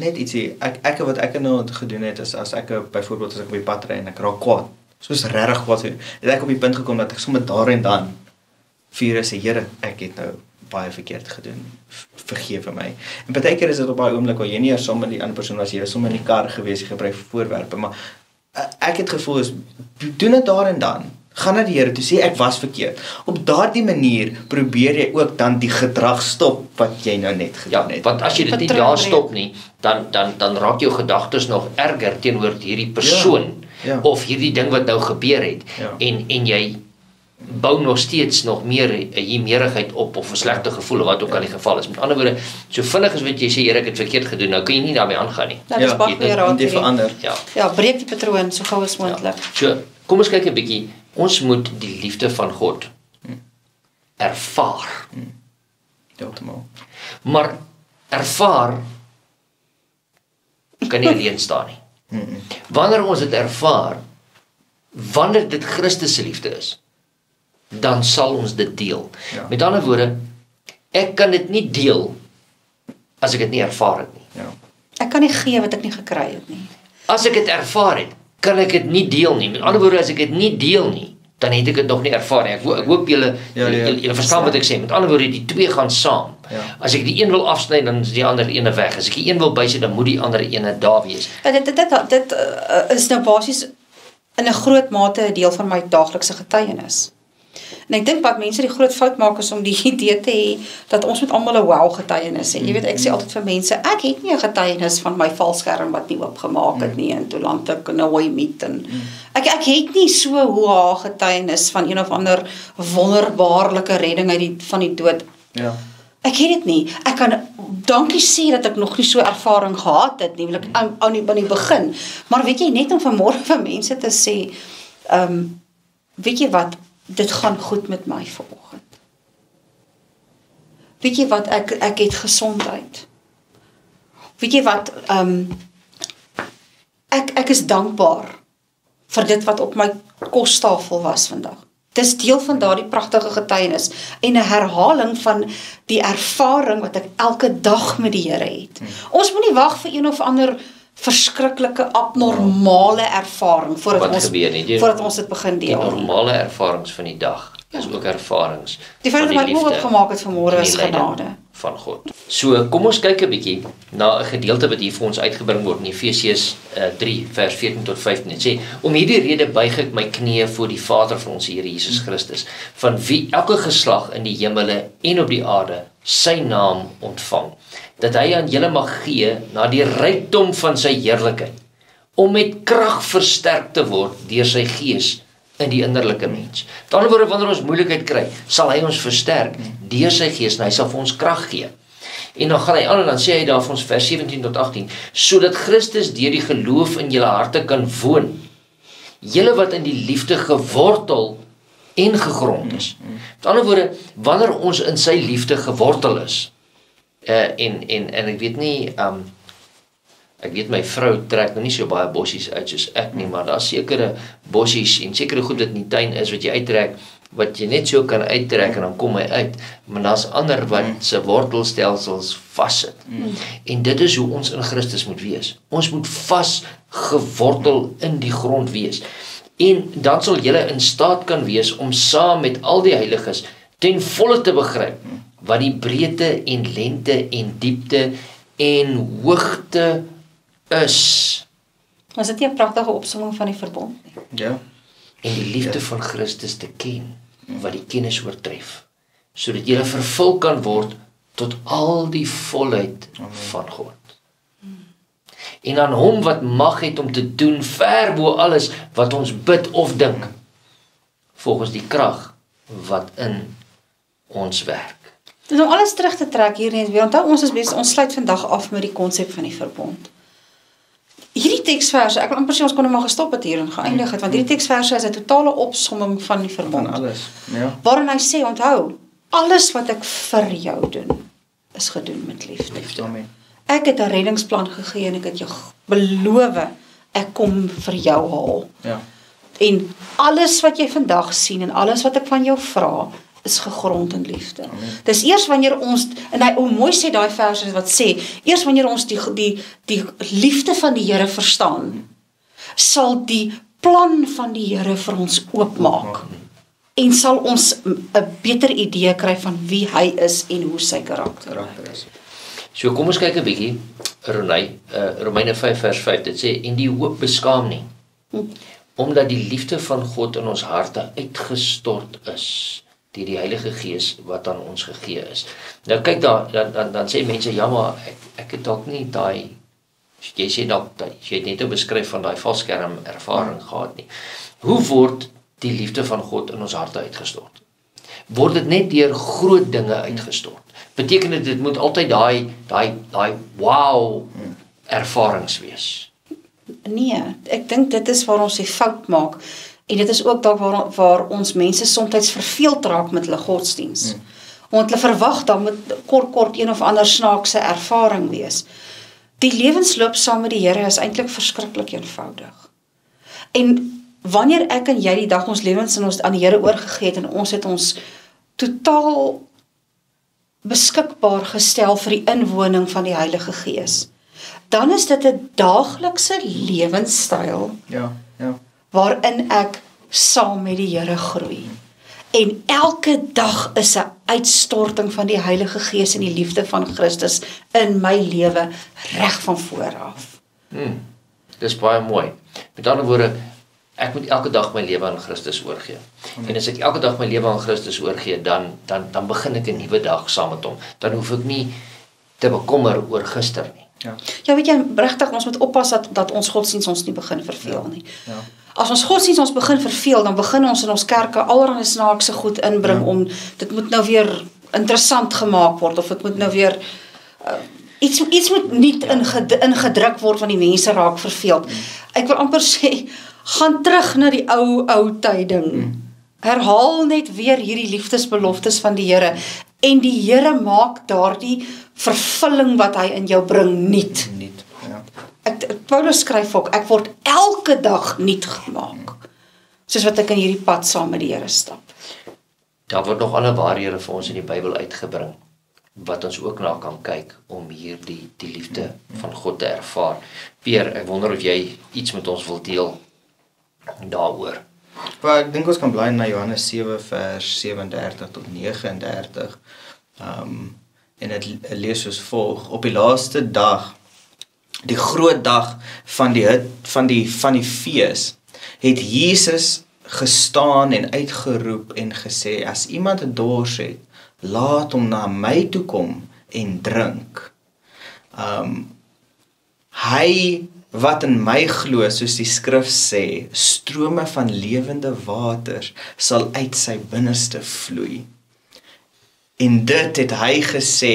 Speaker 3: Net ietsie, ek ek wat ek nou gedoen het is as ek byvoorbeeld as ek op die pad ry en ek raak kwaad, soos regtig kwaad, het ek op die punt gekom dat ek sommer daar en dan vir sê Here, ek het nou baie verkeerd gedoen. Vergewe my. En baie keer is dit op daai oomblik waar jy nie eers saam met die ander persoon was, jy was sommer in die kar gewees, jy gebruik voorwerpe, maar eh, ek het gevoel is doen dit daar en dan. Gaan na die Here toe sê ek was verkeerd. Op daardie manier probeer jy ook dan die gedrag stop wat jy nou net
Speaker 1: Ja,
Speaker 3: gedoen het.
Speaker 1: want as jy dit nie daar stop nie, dan dan dan raak jou gedagtes nog erger teenoor hierdie persoon
Speaker 3: Ja, ja.
Speaker 1: of hierdie ding wat nou gebeur het
Speaker 3: Ja.
Speaker 1: en en jy bou nog steeds nog meer 'n hemerigheid op of 'n slegte gevoel of wat ook al die geval is. Met ander woorde, so vinnig as wat jy sê Here ek het verkeerd gedoen, nou kan jy nie daarmee aangaan nie.
Speaker 2: Nou dis
Speaker 3: Ja,
Speaker 2: baie
Speaker 1: jy-
Speaker 2: goeie
Speaker 1: dit
Speaker 3: verander.
Speaker 1: Ja.
Speaker 2: Ja, breek die patroon so gou as
Speaker 1: Ja.
Speaker 2: moontlik.
Speaker 1: So, kom ons kyk 'n bietjie. Ons moet die liefde van God ervaar.
Speaker 3: Heeltemal.
Speaker 1: Maar ervaar kan nie alleen staan nie. Wanneer ons dit ervaar, wanneer dit Christus se liefde is, dan sal ons dit deel.
Speaker 3: Ja.
Speaker 1: Met ander woorde, ek kan dit nie deel as ek dit nie ervaar het nie.
Speaker 3: Ja.
Speaker 2: Ek kan nie gee wat ek nie gekry het nie.
Speaker 1: As ek dit ervaar het, kan ek dit nie deel nie. Met ander woorde, as ek dit nie deel nie, dan het ek dit nog nie ervaar nie. Ek, ek hoop julle
Speaker 3: Ja, ja.
Speaker 1: julle julle verstaan wat ek sê. Met ander woorde, die twee gaan saam.
Speaker 3: Ja.
Speaker 1: As ek die een wil afsny, dan is die ander ene weg. As ek die een wil bysit, dan moet die ander ene daar wees.
Speaker 2: Ja, Dit dit dit, dit uh, is nou basies in 'n groot mate 'n deel van my daaglikse getuienis. En ek dink wat mense die groot fout maak is om die idee te hê dat ons moet almal 'n wow getuienis hê. Jy weet, ek sê altyd vir mense, ek het nie 'n getuienis van my valskerm wat nie oopgemaak het nie en toe land ek in 'n hooi meet en ek ek het nie so hoe getuienis van een of ander wonderbaarlike redding uit die van die dood
Speaker 3: Ja.
Speaker 2: Ek het dit nie. Ek kan dankie sê dat ek nog nie so ervaring gehad het nie, wil ek aan aan die, die begin. Maar weet jy net om vanmôre vir mense te sê, ehm um, weet jy wat, dit gaan goed met my vanoggend. Weet jy wat, ek ek het gesondheid. Weet jy wat, ehm um, ek ek is dankbaar vir dit wat op my kostafel was vandag. Dis deel van daardie pragtige getuienis en 'n herhaling van die ervaring wat ek elke dag met die Here het. Hmm. Ons moenie wag vir een of ander verskriklike abnormale ervaring voordat
Speaker 1: Wat
Speaker 2: ons
Speaker 1: gebeur nie, die-
Speaker 2: voordat ons dit begin
Speaker 1: Die
Speaker 2: deel. nie.
Speaker 1: normale ervarings van die dag is ook ervarings.
Speaker 2: Die feit dat my oë
Speaker 1: liefde
Speaker 2: oopgemaak het vanmôre is
Speaker 1: die
Speaker 2: genade.
Speaker 1: van God. So, kom ons kyk 'n bietjie na 'n gedeelte wat hier vir ons uitgebring word in Efesiërs uh, 3 vers 14 tot 15. Dit sê: "Om hierdie rede buig ek my knieë voor die Vader van ons Here Jesus Christus, van wie elke geslag in die hemele en op die aarde sy naam ontvang, dat hy aan julle mag gee na die rykdom van sy heerlikheid, om met krag versterk te word deur sy gees in die innerlike mens. Met ander woorde, wanneer ons moeilikheid kry, sal hy ons versterk deur sy gees en hy sal vir ons krag gee. En dan gaan hy aan en dan sê hy daar vir ons vers 17 tot 18, sodat Christus deur die geloof in julle harte kan woon. Julle wat in die liefde gewortel en gegrond is. Met ander woorde, wanneer ons in sy liefde gewortel is, uh en en en ek weet nie um Ek weet my vrou trek nou nie so baie bossies uit soos ek nie, maar daar's sekere bossies en sekere goed wat in die tuin is wat jy uittrek wat jy net so kan uittrek en dan kom hy uit, maar daar's ander wat se wortelstelsels vassit. En dit is hoe ons in Christus moet wees. Ons moet vas gewortel in die grond wees. En dan sal jy in staat kan wees om saam met al die heiliges ten volle te begryp wat die breedte en lengte en diepte en hoogte is
Speaker 2: Was dit nie 'n pragtige opsomming van die verbond nie?
Speaker 3: Ja.
Speaker 1: en die liefde van Christus te ken wat die kennis oortref sodat jy vervul kan word tot al die volheid van God. En aan hom wat mag het om te doen ver bo alles wat ons bid of dink volgens die krag wat in ons werk.
Speaker 2: Dus om alles terug te trek hier net weer. Onthou ons is besig ons sluit vandag af met die konsep van die verbond. Hierdie teksverse, ek wil amper sê ons kon hom maar gestop het hier en geëindig het want hierdie teksverse is 'n totale opsomming van die
Speaker 3: Van
Speaker 2: verbond.
Speaker 3: alles. Ja.
Speaker 2: Waarin hy sê onthou, alles wat ek vir jou doen is gedoen met liefde.
Speaker 3: Liefde. Amen.
Speaker 2: Ek het 'n reddingsplan gegee en ek het jou beloof ek kom vir jou haal.
Speaker 3: Ja.
Speaker 2: En alles wat jy vandag sien en alles wat ek van jou vra, is gegrond in liefde. Amen. Dis eers wanneer ons en hy o mooi sê daai verse wat sê, eers wanneer ons die die die liefde van die Here verstaan, sal die plan van die Here vir ons oopmaak. En sal ons 'n beter idee kry van wie hy is en hoe sy karakter is.
Speaker 1: So kom ons kyk 'n bietjie Ronay, uh, Romeine 5 vers 5 dit sê en die hoop beskaam nie. Hm. Omdat die liefde van God in ons harte uitgestort is deur die Heilige Gees wat aan ons gegee is. Nou kyk daar dan dan, dan sê mense ja maar ek ek het dalk nie daai jy sê dalk jy het net 'n beskryf van daai valskerm ervaring gehad nie. Hoe word die liefde van God in ons harte uitgestort? Word dit net deur groot dinge uitgestort? Beteken dit dit moet altyd daai daai daai wow ervarings wees?
Speaker 2: Nee, ek dink dit is waar ons die fout maak. En dit is ook dalk waar waar ons mense soms verveeld raak met hulle godsdiens. Hmm. Want hulle verwag dan met kort kort een of ander snaakse ervaring wees. Die lewensloop saam met die Here is eintlik verskriklik eenvoudig. En wanneer ek en jy die dag ons lewens in ons aan die Here oorgegee het en ons het ons totaal beskikbaar gestel vir die inwoning van die Heilige Gees, dan is dit 'n daaglikse lewenstyl.
Speaker 3: Ja, ja
Speaker 2: waarin ek saam met die Here groei. En elke dag is 'n uitstorting van die Heilige Gees en die liefde van Christus in my lewe reg van voor af.
Speaker 1: Hmm. Dis baie mooi. Met ander woorde, ek moet elke dag my lewe aan Christus oorgee. Hmm. En as ek elke dag my lewe aan Christus oorgee, dan dan dan begin ek 'n nuwe dag saam met hom. Dan hoef ek nie te bekommer oor gister nie.
Speaker 2: Ja. Ja, weet jy, regtig ons moet oppas dat dat ons godsdienst ons nie begin verveel ja. nie. Ja. As ons godsdienst ons begin verveel, dan begin ons in ons kerke allerlei snaakse goed inbring ja. om dit moet nou weer interessant gemaak word of dit moet nou weer uh, iets iets moet nie ja. ingedruk word want die mense raak verveeld. Ja. Ek wil amper sê gaan terug na die ou ou tyding. Ja. Herhaal net weer hierdie liefdesbeloftes van die Here en die Here maak daardie vervulling wat hy in jou bring nuut.
Speaker 3: Nuut. Ja.
Speaker 2: Ek Paulus skryf ook ek word elke dag nuut gemaak. Soos wat ek in hierdie pad saam met die Here stap.
Speaker 1: Daar word nog ander waarhede vir ons in die Bybel uitgebring wat ons ook na kan kyk om hierdie die liefde van God te ervaar. Peer, ek wonder of jy iets met ons wil deel daaroor.
Speaker 3: Maar ek dink ons kan bly na Johannes 7 vers 37 tot 39. Ehm um, en dit lees soos volg: Op die laaste dag, die groot dag van die van die van die fees, het Jesus gestaan en uitgeroep en gesê: As iemand dors het, laat hom na my toe kom en drink. Um, hy wat in my glo soos die skrif sê strome van lewende waters sal uit sy binneste vloei en dit het hy gesê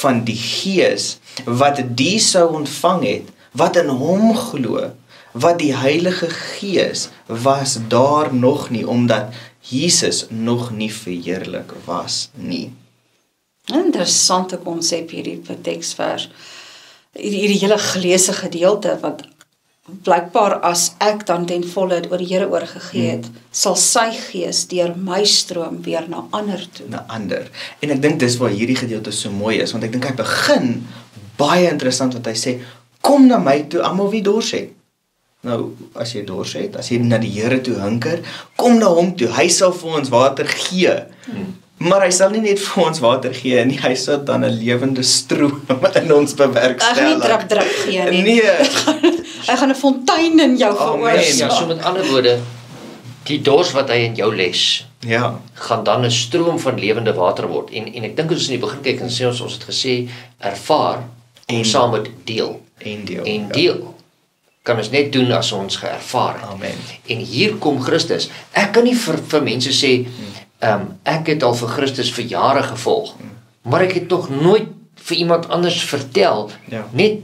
Speaker 3: van die gees wat die sou ontvang het wat in hom glo wat die heilige gees was daar nog nie omdat Jesus nog nie verheerlik was nie.
Speaker 2: Interessante konsep hierdie teksvers. Hierdie hele geleese gedeelte wat blykbaar as ek dan ten volle oor die Here oorgegee het, hmm. sal sy gees deur my stroom weer na ander toe.
Speaker 3: Na ander. En ek dink dis waar hierdie gedeelte so mooi is want ek dink hy begin baie interessant wat hy sê, kom na my toe almal wie dors het. Nou, as jy dors het, as jy na die Here toe hinker, kom na hom toe. Hy sal vir ons water gee. Hmm. Maar hy sal nie net vir ons water gee nie, hy sal dan 'n lewende stroom in ons bewerkstellig.
Speaker 2: Hy gaan nie drap drap gee nie.
Speaker 3: Nee.
Speaker 2: hy gaan 'n fontein in jou veroorsaak.
Speaker 1: Ja, so met ander woorde, die dors wat hy in jou les,
Speaker 3: ja,
Speaker 1: gaan dan 'n stroom van lewende water word. En en ek dink as ons in die begin kyk en sê ons ons het gesê ervaar en saam met deel
Speaker 3: en deel.
Speaker 1: En ja. deel. Ja kan ons net doen as ons geervaar het.
Speaker 3: Amen.
Speaker 1: En hier kom Christus. Ek kan nie vir vir mense sê hmm Ehm um, ek het al vir Christus vir jare gevolg. Maar ek het nog nooit vir iemand anders vertel
Speaker 3: ja.
Speaker 1: net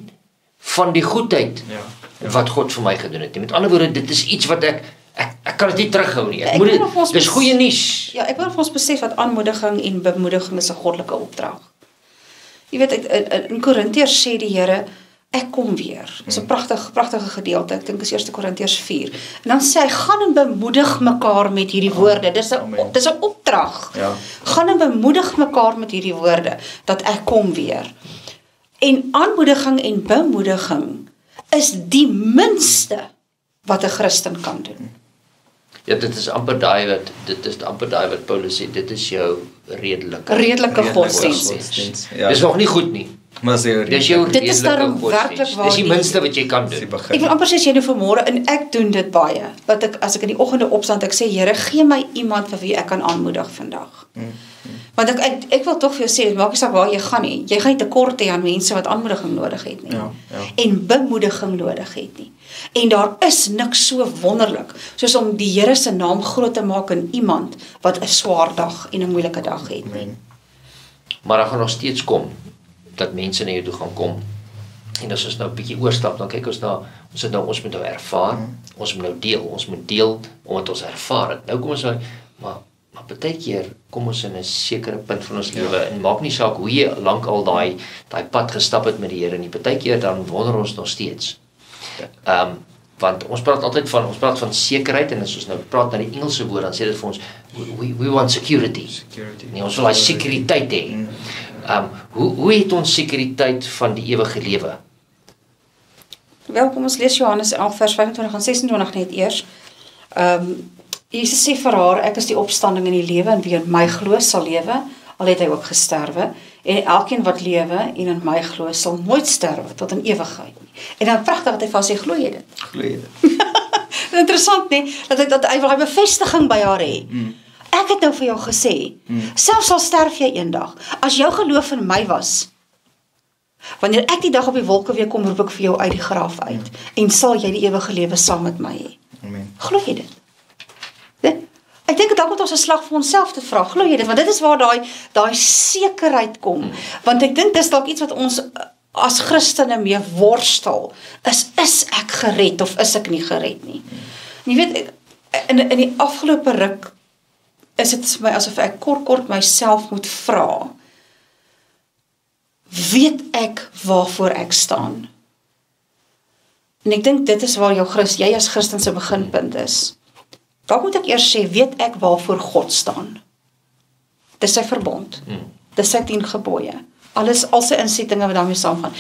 Speaker 1: van die goedheid
Speaker 3: ja. Ja.
Speaker 1: wat God vir my gedoen het. Met ander woorde, dit is iets wat ek ek, ek kan dit nie terughou nie. Ek, ek moet dit Dis goeie nuus.
Speaker 2: Ja, ek wil vir ons besef dat aanmoediging en bemoediging is 'n goddelike opdrag. Jy weet in, in Korintiërs sê die Here ek kom weer. Dis 'n pragtige pragtige gedeelte. Ek dink is 1 Korintiërs 4. En dan sê hy gaan en bemoedig mekaar met hierdie woorde. Dis 'n dis 'n opdrag.
Speaker 3: Ja.
Speaker 2: Gaan en bemoedig mekaar met hierdie woorde dat ek kom weer. En aanmoediging en bemoediging is die minste wat 'n Christen kan doen.
Speaker 1: Ja, dit is amper daai wat dit is amper daai wat Paulus sê, dit is jou redelike
Speaker 2: Redelike godsdienst.
Speaker 1: Ja.
Speaker 3: ja.
Speaker 1: Dis nog nie goed nie.
Speaker 3: Maar dis jou
Speaker 1: Dis jou
Speaker 2: Dit is daarom werklik waar
Speaker 1: Dis die minste wat jy kan doen.
Speaker 2: Ek wil amper sê as jy nou vanmôre en ek doen dit baie. Wat ek as ek in die oggende opstaan, ek sê Here, gee my iemand vir wie ek kan aanmoedig vandag. Want ek ek, ek wil tog vir jou sê, maak nie saak waar jy gaan nie. Jy gaan nie tekort hê aan mense wat aanmoediging nodig het nie.
Speaker 3: Ja, ja.
Speaker 2: En bemoediging nodig het nie. En daar is niks so wonderlik soos om die Here se naam groot te maak in iemand wat 'n swaar dag en 'n moeilike dag het nie.
Speaker 3: Amen.
Speaker 1: Maar daar gaan nog steeds kom dat mense na jou toe gaan kom. En as ons nou 'n bietjie oorstap, dan kyk ons na ons het nou ons moet nou ervaar,
Speaker 3: Mm.
Speaker 1: ons moet nou deel, ons moet deel omdat ons ervaar het. Nou kom ons nou maar maar baie keer kom ons in 'n sekere punt van ons lewe en maak nie saak hoe jy lank al daai daai pad gestap het met die Here nie. Baie keer dan wonder ons nog steeds. Ehm um, want ons praat altyd van ons praat van sekerheid en as ons nou praat na die Engelse woord dan sê dit vir ons we we want security.
Speaker 3: Security.
Speaker 1: Nee, ons wil daai sekuriteit hê.
Speaker 3: Mm.
Speaker 1: Ehm um, hoe hoe het ons sekuriteit van die ewige lewe?
Speaker 2: Wel, kom ons lees Johannes 11 vers 25 en 26 net eers. Ehm um, Jesus sê vir haar, ek is die opstanding en die lewe en wie in my glo sal lewe, al het hy ook gesterwe. En elkeen wat lewe en in my glo sal nooit sterwe tot in ewigheid nie. En dan pragtig dat hy vir haar sê glo jy dit?
Speaker 3: Glo jy dit?
Speaker 2: Interessant nê, dat hy dat hy wil hy bevestiging by haar hê.
Speaker 3: Mm.
Speaker 2: Ek het nou vir jou gesê, selfs al sterf jy eendag, as jou geloof in my was, wanneer ek die dag op die wolke weer kom, roep ek vir jou uit die graf uit en sal jy die ewige lewe saam met my hê.
Speaker 3: Amen.
Speaker 2: Glo jy dit? Né? Ek dink dalk moet ons 'n slag vir onsself te vra. Glo jy dit? Want dit is waar daai daai sekerheid kom. Want ek dink dis dalk iets wat ons uh, as Christene mee worstel. Is is ek gered of is ek nie gered nie? En jy weet ek, in in die afgelope ruk is dit vir my asof ek kort kort myself moet vra. Weet ek waarvoor ek staan? En ek dink dit is waar jou Christ, jy as Christen se beginpunt is. Dalk moet ek eers sê, weet ek waarvoor God staan? Dis sy verbond.
Speaker 1: Hmm.
Speaker 2: Dis sy 10 gebooie. Alles al sy insettinge wat daarmee saamgaan.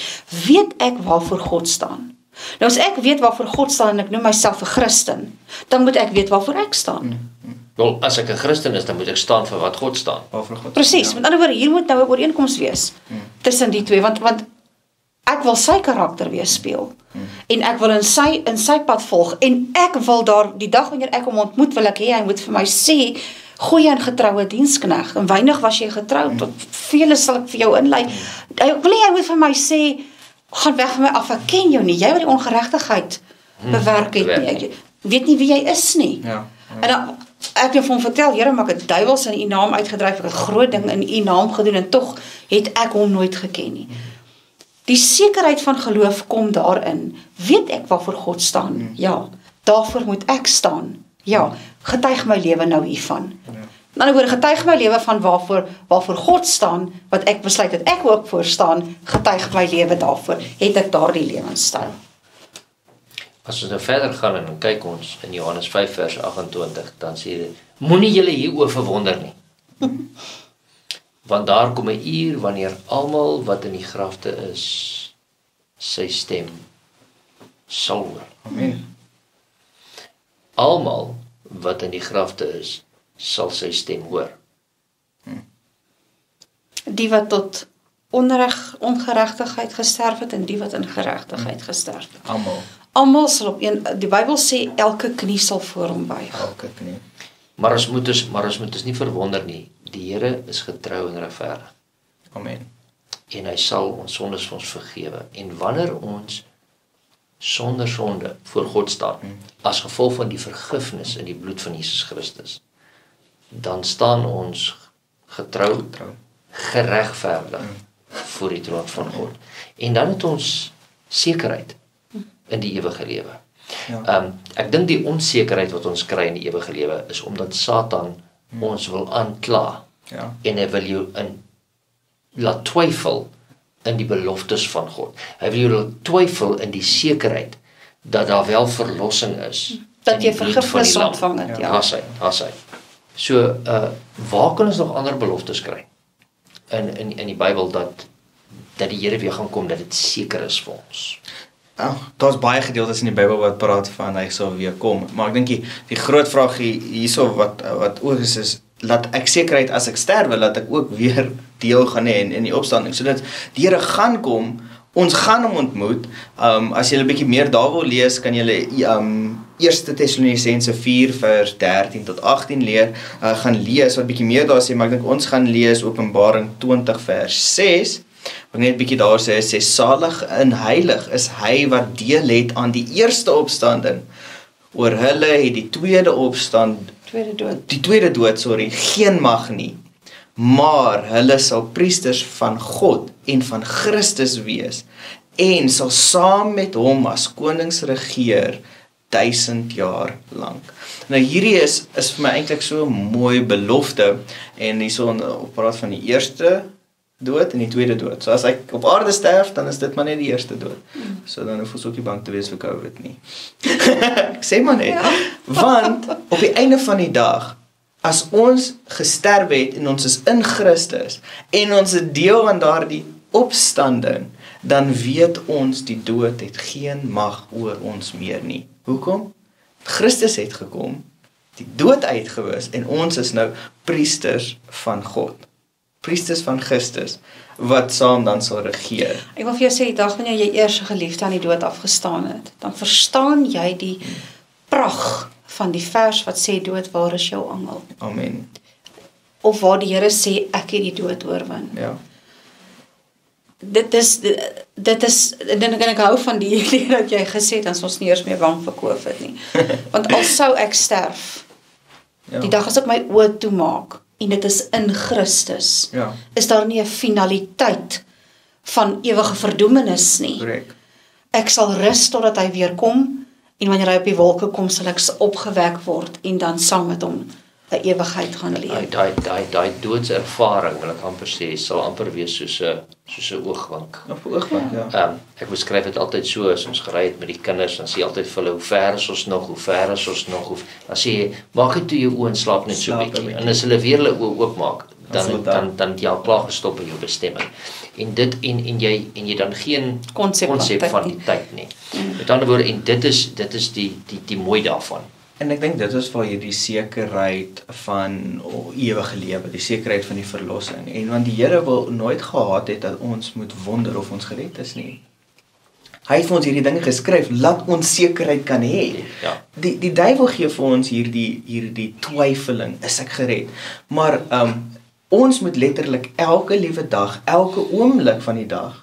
Speaker 2: Weet ek waarvoor God staan? Nou as ek weet waarvoor God staan en ek noem myself 'n Christen, dan moet ek weet waarvoor ek staan.
Speaker 1: Wel, as ek 'n Christen is, dan moet ek staan vir wat God staan.
Speaker 3: Waarvoor God?
Speaker 2: Presies.
Speaker 3: Ja.
Speaker 2: Met ander woorde, hier moet nou 'n ooreenkoms wees tussen die twee want want ek wil sy karakter weerspieël. En ek wil in sy in sy pad volg en ek wil daar die dag wanneer ek hom ontmoet, wil ek hê hy moet vir my sê goeie en getroue dienskneg. En weinig was jy getrou tot vele sal ek vir jou inlei. Ek wil hê hy moet vir my sê gaan weg van my af. Ek ken jou nie. Jy wat die ongeregtigheid bewerk het nie. Ek weet nie wie jy is nie.
Speaker 3: Ja.
Speaker 2: En dan ek het hom vertel, Here, maak 'n duiwels in u naam uitgedryf, ek het 'n groot ding in u naam gedoen en tog het ek hom nooit geken nie. Die sekerheid van geloof kom daarin. Weet ek waarvoor God staan? Ja. Daarvoor moet ek staan. Ja. Getuig my lewe nou hiervan.
Speaker 3: Ja.
Speaker 2: In ander woorde, getuig my lewe van waarvoor waarvoor God staan, wat ek besluit dat ek ook voor staan, getuig my lewe daarvoor. Het ek daardie lewenstyl?
Speaker 1: As ons nou verder gaan en kyk ons in Johannes 5 vers 28, dan sê dit: Moenie julle hieroor verwonder nie. Want daar kom 'n uur wanneer almal wat in die grafte is, sy stem sal hoor.
Speaker 3: Amen.
Speaker 1: Almal wat in die grafte is, sal sy stem hoor.
Speaker 2: Die wat tot onreg ongeregtigheid gesterf het en die wat in geregtigheid gesterf het.
Speaker 3: Almal.
Speaker 2: Almal sal op een die Bybel sê elke knie sal voor hom buig.
Speaker 3: Elke knie.
Speaker 1: Maar ons moet ons maar ons moet ons nie verwonder nie. Die Here is getrou en regverdig
Speaker 3: Amen.
Speaker 1: en hy sal ons sondes vir ons vergewe. En wanneer ons sonder sonde voor God staan as gevolg van die vergifnis in die bloed van Jesus Christus, dan staan ons getrou,
Speaker 3: Trou.
Speaker 1: geregverdig voor die troon van God. En dan het ons sekerheid in die ewige lewe.
Speaker 3: Ja.
Speaker 1: Ehm um, ek dink die onsekerheid wat ons kry in die ewige lewe is omdat Satan ons wil aankla
Speaker 3: Ja.
Speaker 1: en hy wil jou in laat twyfel in die beloftes van God. Hy wil jou laat twyfel in die sekerheid dat daar wel verlossing is.
Speaker 2: Dat jy vergifnis ontvang het, ja.
Speaker 1: Daar's hy, daar's hy. So, uh waar kan ons nog ander beloftes kry? In in in die Bybel dat dat die Here weer gaan kom, dat dit seker is vir ons.
Speaker 3: Ja, daar's baie gedeeltes in die Bybel wat praat van hy sal weer kom, maar ek dink die, die groot vraag hier- hierso wat wat ook is is laat ek sekerheid as ek sterwe dat ek ook weer deel gaan hê in in die opstanding sodat die Here gaan kom ons gaan hom ontmoet. Um as jy 'n bietjie meer daar wil lees, kan jy um 1 Tessalonisense 4 vers 13 tot 18 leer, uh, gaan lees wat bietjie meer daar sê, maar ek dink ons gaan lees Openbaring 20 vers 6. Wat net bietjie daar sê, sê salig en heilig is hy wat deel het aan die eerste opstanding. Oor hulle het die tweede opstand
Speaker 2: Tweede dood.
Speaker 3: die tweede dood, sorry, geen mag nie. Maar hulle sal priesters van God en van Christus wees en sal saam met hom as konings regeer duisend jaar lank. Nou hierdie is is vir my eintlik so 'n mooi belofte en hierso op praat van die eerste dood en die tweede dood. So as ek op aarde sterf, dan is dit maar net die eerste dood. So dan hoef ons ook nie bang te wees vir COVID nie. ek sê maar net. Ja. Want op die einde van die dag as ons gesterf het en ons is in Christus en ons is deel aan daardie opstanding, dan weet ons die dood het geen mag oor ons meer nie. Hoekom? Christus het gekom, die dood uitgewis en ons is nou priesters van God. Priesters van Christus wat saam dan sal regeer.
Speaker 2: Ek wil vir jou sê die dag wanneer jy eers 'n geliefde aan die dood afgestaan het, dan verstaan jy die pragt van die vers wat sê dood waar is jou angel?
Speaker 3: Amen.
Speaker 2: Of waar die Here sê ek het die dood oorwin.
Speaker 3: Ja.
Speaker 2: Dit is dit is en dan kan ek hou van die idee dat jy gesê het ons nie eers meer bang vir COVID nie. Want al sou ek sterf,
Speaker 3: Ja.
Speaker 2: die dag as ek my oë toemaak en dit is in Christus,
Speaker 3: Ja.
Speaker 2: is daar nie 'n finaliteit van ewige verdoemenis nie.
Speaker 3: Korrek.
Speaker 2: Ek sal rus totdat hy weer kom en wanneer hy op die wolke kom sal ek opgewek word en dan saam met hom 'n ewigheid gaan leef.
Speaker 1: daai daai daai doodservaring, wil ek amper sê, sal amper wees soos 'n soos 'n oogwink.
Speaker 3: Op oogpunt, ja.
Speaker 1: Ehm um, ek beskryf dit altyd so as ons gery het met die kinders, dan sê jy altyd vir hulle hoe ver is ons nog, hoe ver is ons nog, hoe dan sê jy maak net toe jou oë en slaap net so
Speaker 3: 'n
Speaker 1: bietjie. En as hulle weer hulle oë oopmaak,
Speaker 3: Dan
Speaker 1: dan
Speaker 3: sal
Speaker 1: dan
Speaker 3: dit
Speaker 1: dan, jy al klaar gestop in jou bestemming. En dit en en jy en jy dan geen
Speaker 2: Konsep van tyd nie.
Speaker 1: die tyd nie. Met ander woorde en dit is dit is die die die mooi daarvan.
Speaker 3: En ek dink dit is waar jy die sekerheid van o, ewige lewe, die sekerheid van die verlossing. En want die Here wil nooit gehad het dat ons moet wonder of ons gered is nie. Hy het vir ons hierdie dinge geskryf laat ons sekerheid kan hê.
Speaker 1: Ja.
Speaker 3: Die die duiwel gee vir ons hierdie hierdie twyfeling, is ek gered? Maar um ons moet letterlik elke liewe dag, elke oomblik van die dag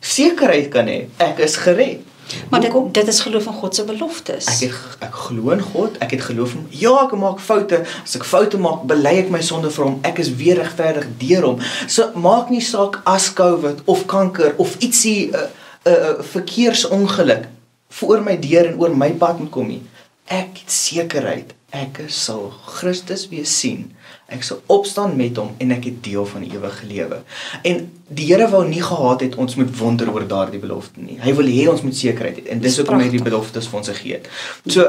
Speaker 3: sekerheid kan hê ek is gered.
Speaker 2: Maar dit
Speaker 3: Hoekom?
Speaker 2: dit is geloof in God se beloftes.
Speaker 3: Ek het ek glo in God. Ek het geloof in ja, ek maak foute. As ek foute maak, bely ek my sonde vir hom. Ek is weer regverdig deur hom. So maak nie saak as COVID of kanker of ietsie 'n uh, 'n uh, uh, verkeersongeluk voor my deur en oor my pad moet kom nie. Ek het sekerheid ek sal Christus weer sien. Ek sal opstaan met hom en ek het deel van die ewige lewe. En die Here wou nie gehad het ons moet wonder oor daardie belofte nie. Hy wil hê ons moet sekerheid hê en dis hoekom hy die beloftes vir ons gegee het. So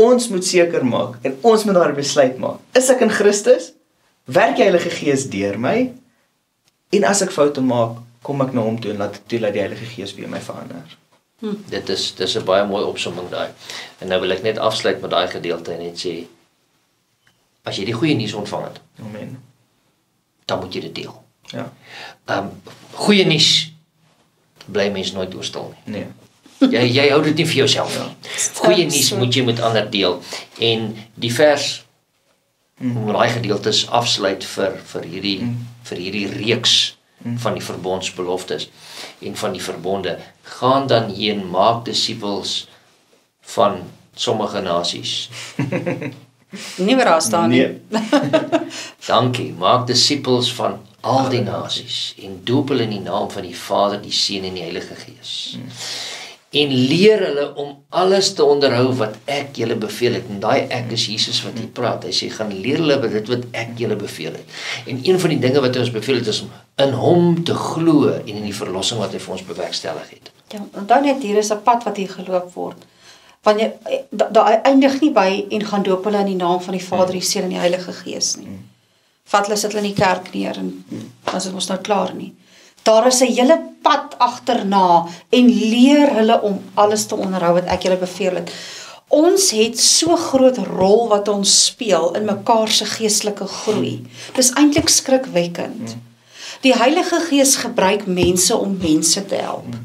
Speaker 3: ons moet seker maak en ons moet daardie besluit maak. Is ek in Christus? Werk die Heilige Gees deur my? En as ek foute maak, kom ek na hom toe en laat toe laat die Heilige Gees weer my verander.
Speaker 1: Dit is dis 'n baie mooi opsomming daai. En nou wil ek net afsluit met daai gedeelte en net sê as jy die goeie nuus ontvang het,
Speaker 3: Amen.
Speaker 1: dan moet jy dit deel.
Speaker 3: Ja.
Speaker 1: Ehm um, goeie nuus bly mens nooit oorstil nie.
Speaker 3: Nee.
Speaker 1: Jy jy hou dit nie vir jouself nie. Goeie nuus moet jy met ander deel. En die vers om daai gedeeltes afsluit vir vir hierdie vir hierdie reeks van die verbondsbeloftes en van die verbonde gaan dan heen maak disippels van sommige nasies.
Speaker 2: nie meer daar staan nie.
Speaker 3: Nee.
Speaker 1: Dankie. Maak disippels van al die nasies en doop hulle in die naam van die Vader, die Seun en die Heilige Gees. en leer hulle om alles te onderhou wat ek julle beveel het. En daai ek is Jesus wat hier praat. Hy sê gaan leer hulle wat dit wat ek julle beveel het. En een van die dinge wat hy ons beveel het is om in hom te glo en in die verlossing wat hy vir ons bewerkstellig het.
Speaker 2: Ja, onthou net hier is 'n pad wat hier geloop word. Wanneer daai da, eindig nie by en gaan doop hulle in die naam van die Vader, die Seun en die Heilige Gees nie. Vat hulle sit hulle in die kerk neer en dan is dit mos nou klaar nie. Daar is 'n hele pad agterna en leer hulle om alles te onderhou wat ek julle beveel het. Ons het so groot rol wat ons speel in mekaar se geestelike groei. Dis eintlik skrikwekkend. Die Heilige Gees gebruik mense om mense te help.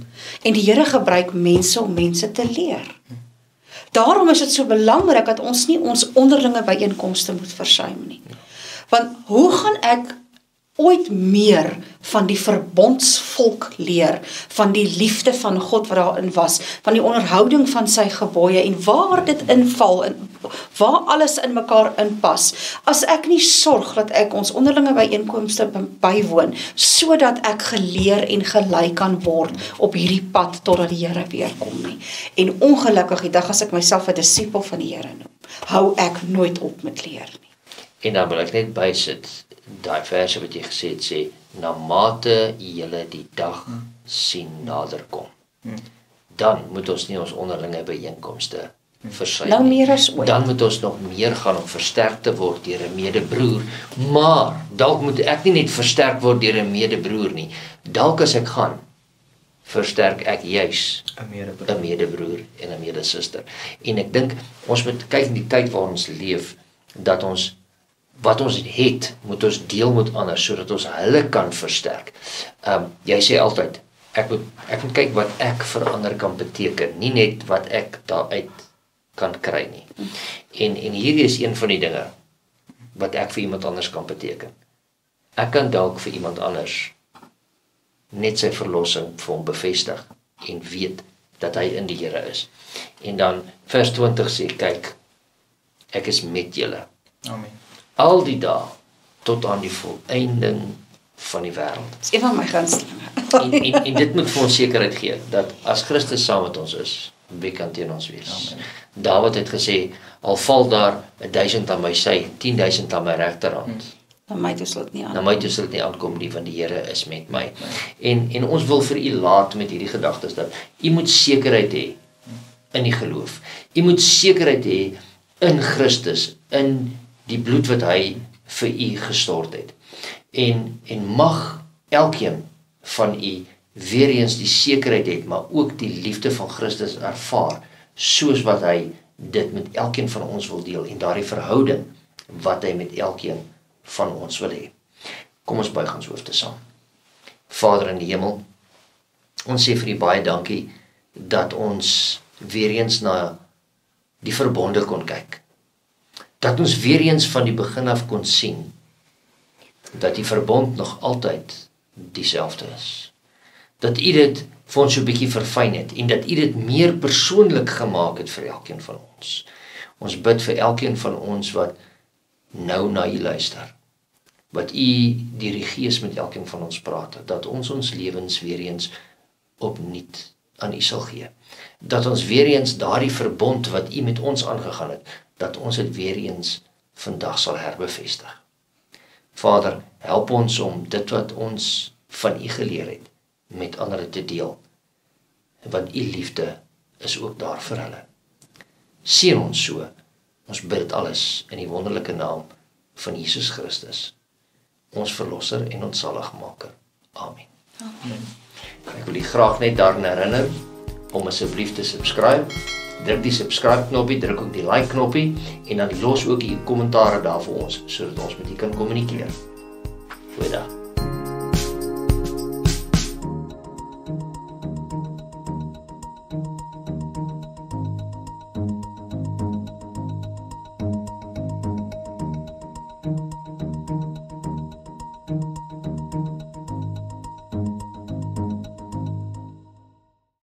Speaker 2: En die Here gebruik mense om mense te leer. Daarom is dit so belangrik dat ons nie ons onderlinge byeenkomste moet versuim nie. Want hoe gaan ek ooit meer van die verbondsvolk leer, van die liefde van God wat daarin was, van die onderhouding van sy gebooie en waar dit inval en waar alles in mekaar inpas. As ek nie sorg dat ek ons onderlinge byeenkomste bywoon sodat ek geleer en gelei kan word op hierdie pad totdat die Here weer kom nie. En ongelukkig die dag as ek myself 'n disipel van die Here noem, hou ek nooit op met leer nie.
Speaker 1: En dan wil ek net bysit daai verse wat jy gesê het sê na mate julle die dag sien nader kom. Dan moet ons nie ons onderlinge byeenkomste versuim.
Speaker 2: Nou meer as ooit.
Speaker 1: Dan moet ons nog meer gaan om versterk te word deur 'n medebroer. Maar dalk moet ek nie net versterk word deur 'n medebroer nie. Dalk as ek gaan versterk ek juis
Speaker 3: 'n medebroer.
Speaker 1: 'n medebroer en 'n medesuster. En ek dink ons moet kyk in die tyd waarin ons leef dat ons wat ons het, moet ons deel met ander sodat ons hulle kan versterk. Ehm um, jy sê altyd ek moet ek moet kyk wat ek vir ander kan beteken, nie net wat ek daaruit kan kry nie. En en hierdie is een van die dinge wat ek vir iemand anders kan beteken. Ek kan dalk vir iemand anders net sy verlossing vir hom bevestig en weet dat hy in die Here is. En dan vers 20 sê kyk ek is met julle
Speaker 3: Amen.
Speaker 1: Al die dae tot aan die volëinding van die wêreld.
Speaker 2: Dis een van my gunstelinge.
Speaker 1: En, en en dit moet vir ons sekerheid gee dat as Christus saam met ons is, wie kan teen ons wees?
Speaker 3: Amen.
Speaker 1: Dawid het gesê al val daar 1000 aan my sy, 10000 aan my regterhand.
Speaker 2: Na my toe sal dit nie
Speaker 1: Na
Speaker 2: aan.
Speaker 1: my toe sal dit nie aankom nie want die Here is met my. En en ons wil vir u laat met hierdie gedagtes dat u moet sekerheid hê in die geloof. U moet sekerheid hê in Christus, in die bloed wat hy vir u gestort het. En en mag elkeen van u weer eens die sekerheid het, maar ook die liefde van Christus ervaar soos wat hy dit met elkeen van ons wil deel en daardie verhouding wat hy met elkeen van ons wil hê. Kom ons buig ons hoofde saam. Vader in die hemel, ons sê vir U baie dankie dat ons weer eens na die verbonde kon kyk. Dat ons weer eens van die begin af kon sien dat die verbond nog altyd dieselfde is. Dat U dit vir ons so 'n bietjie verfyn het en dat U dit meer persoonlik gemaak het vir elkeen van ons. Ons bid vir elkeen van ons wat nou na U luister. Wat U deur die Gees met elkeen van ons praat, dat ons ons lewens weer eens opnuut aan U sal gee. Dat ons weer eens daardie verbond wat U met ons aangegaan het, dat ons dit weer eens vandag sal herbevestig. Vader, help ons om dit wat ons van U geleer het met ander te deel. Want U liefde is ook daar vir hulle. Seën ons so. Ons bid dit alles in die wonderlike naam van Jesus Christus, ons verlosser en ons saligmaker. Amen. Amen. Ek wil u graag net daaraan herinner om asseblief te subscribe. Druk die subscribe knoppie, druk ook die like knoppie en dan los ook u kommentare daar vir ons sodat ons met u kan kommunikeer. Goeiedag.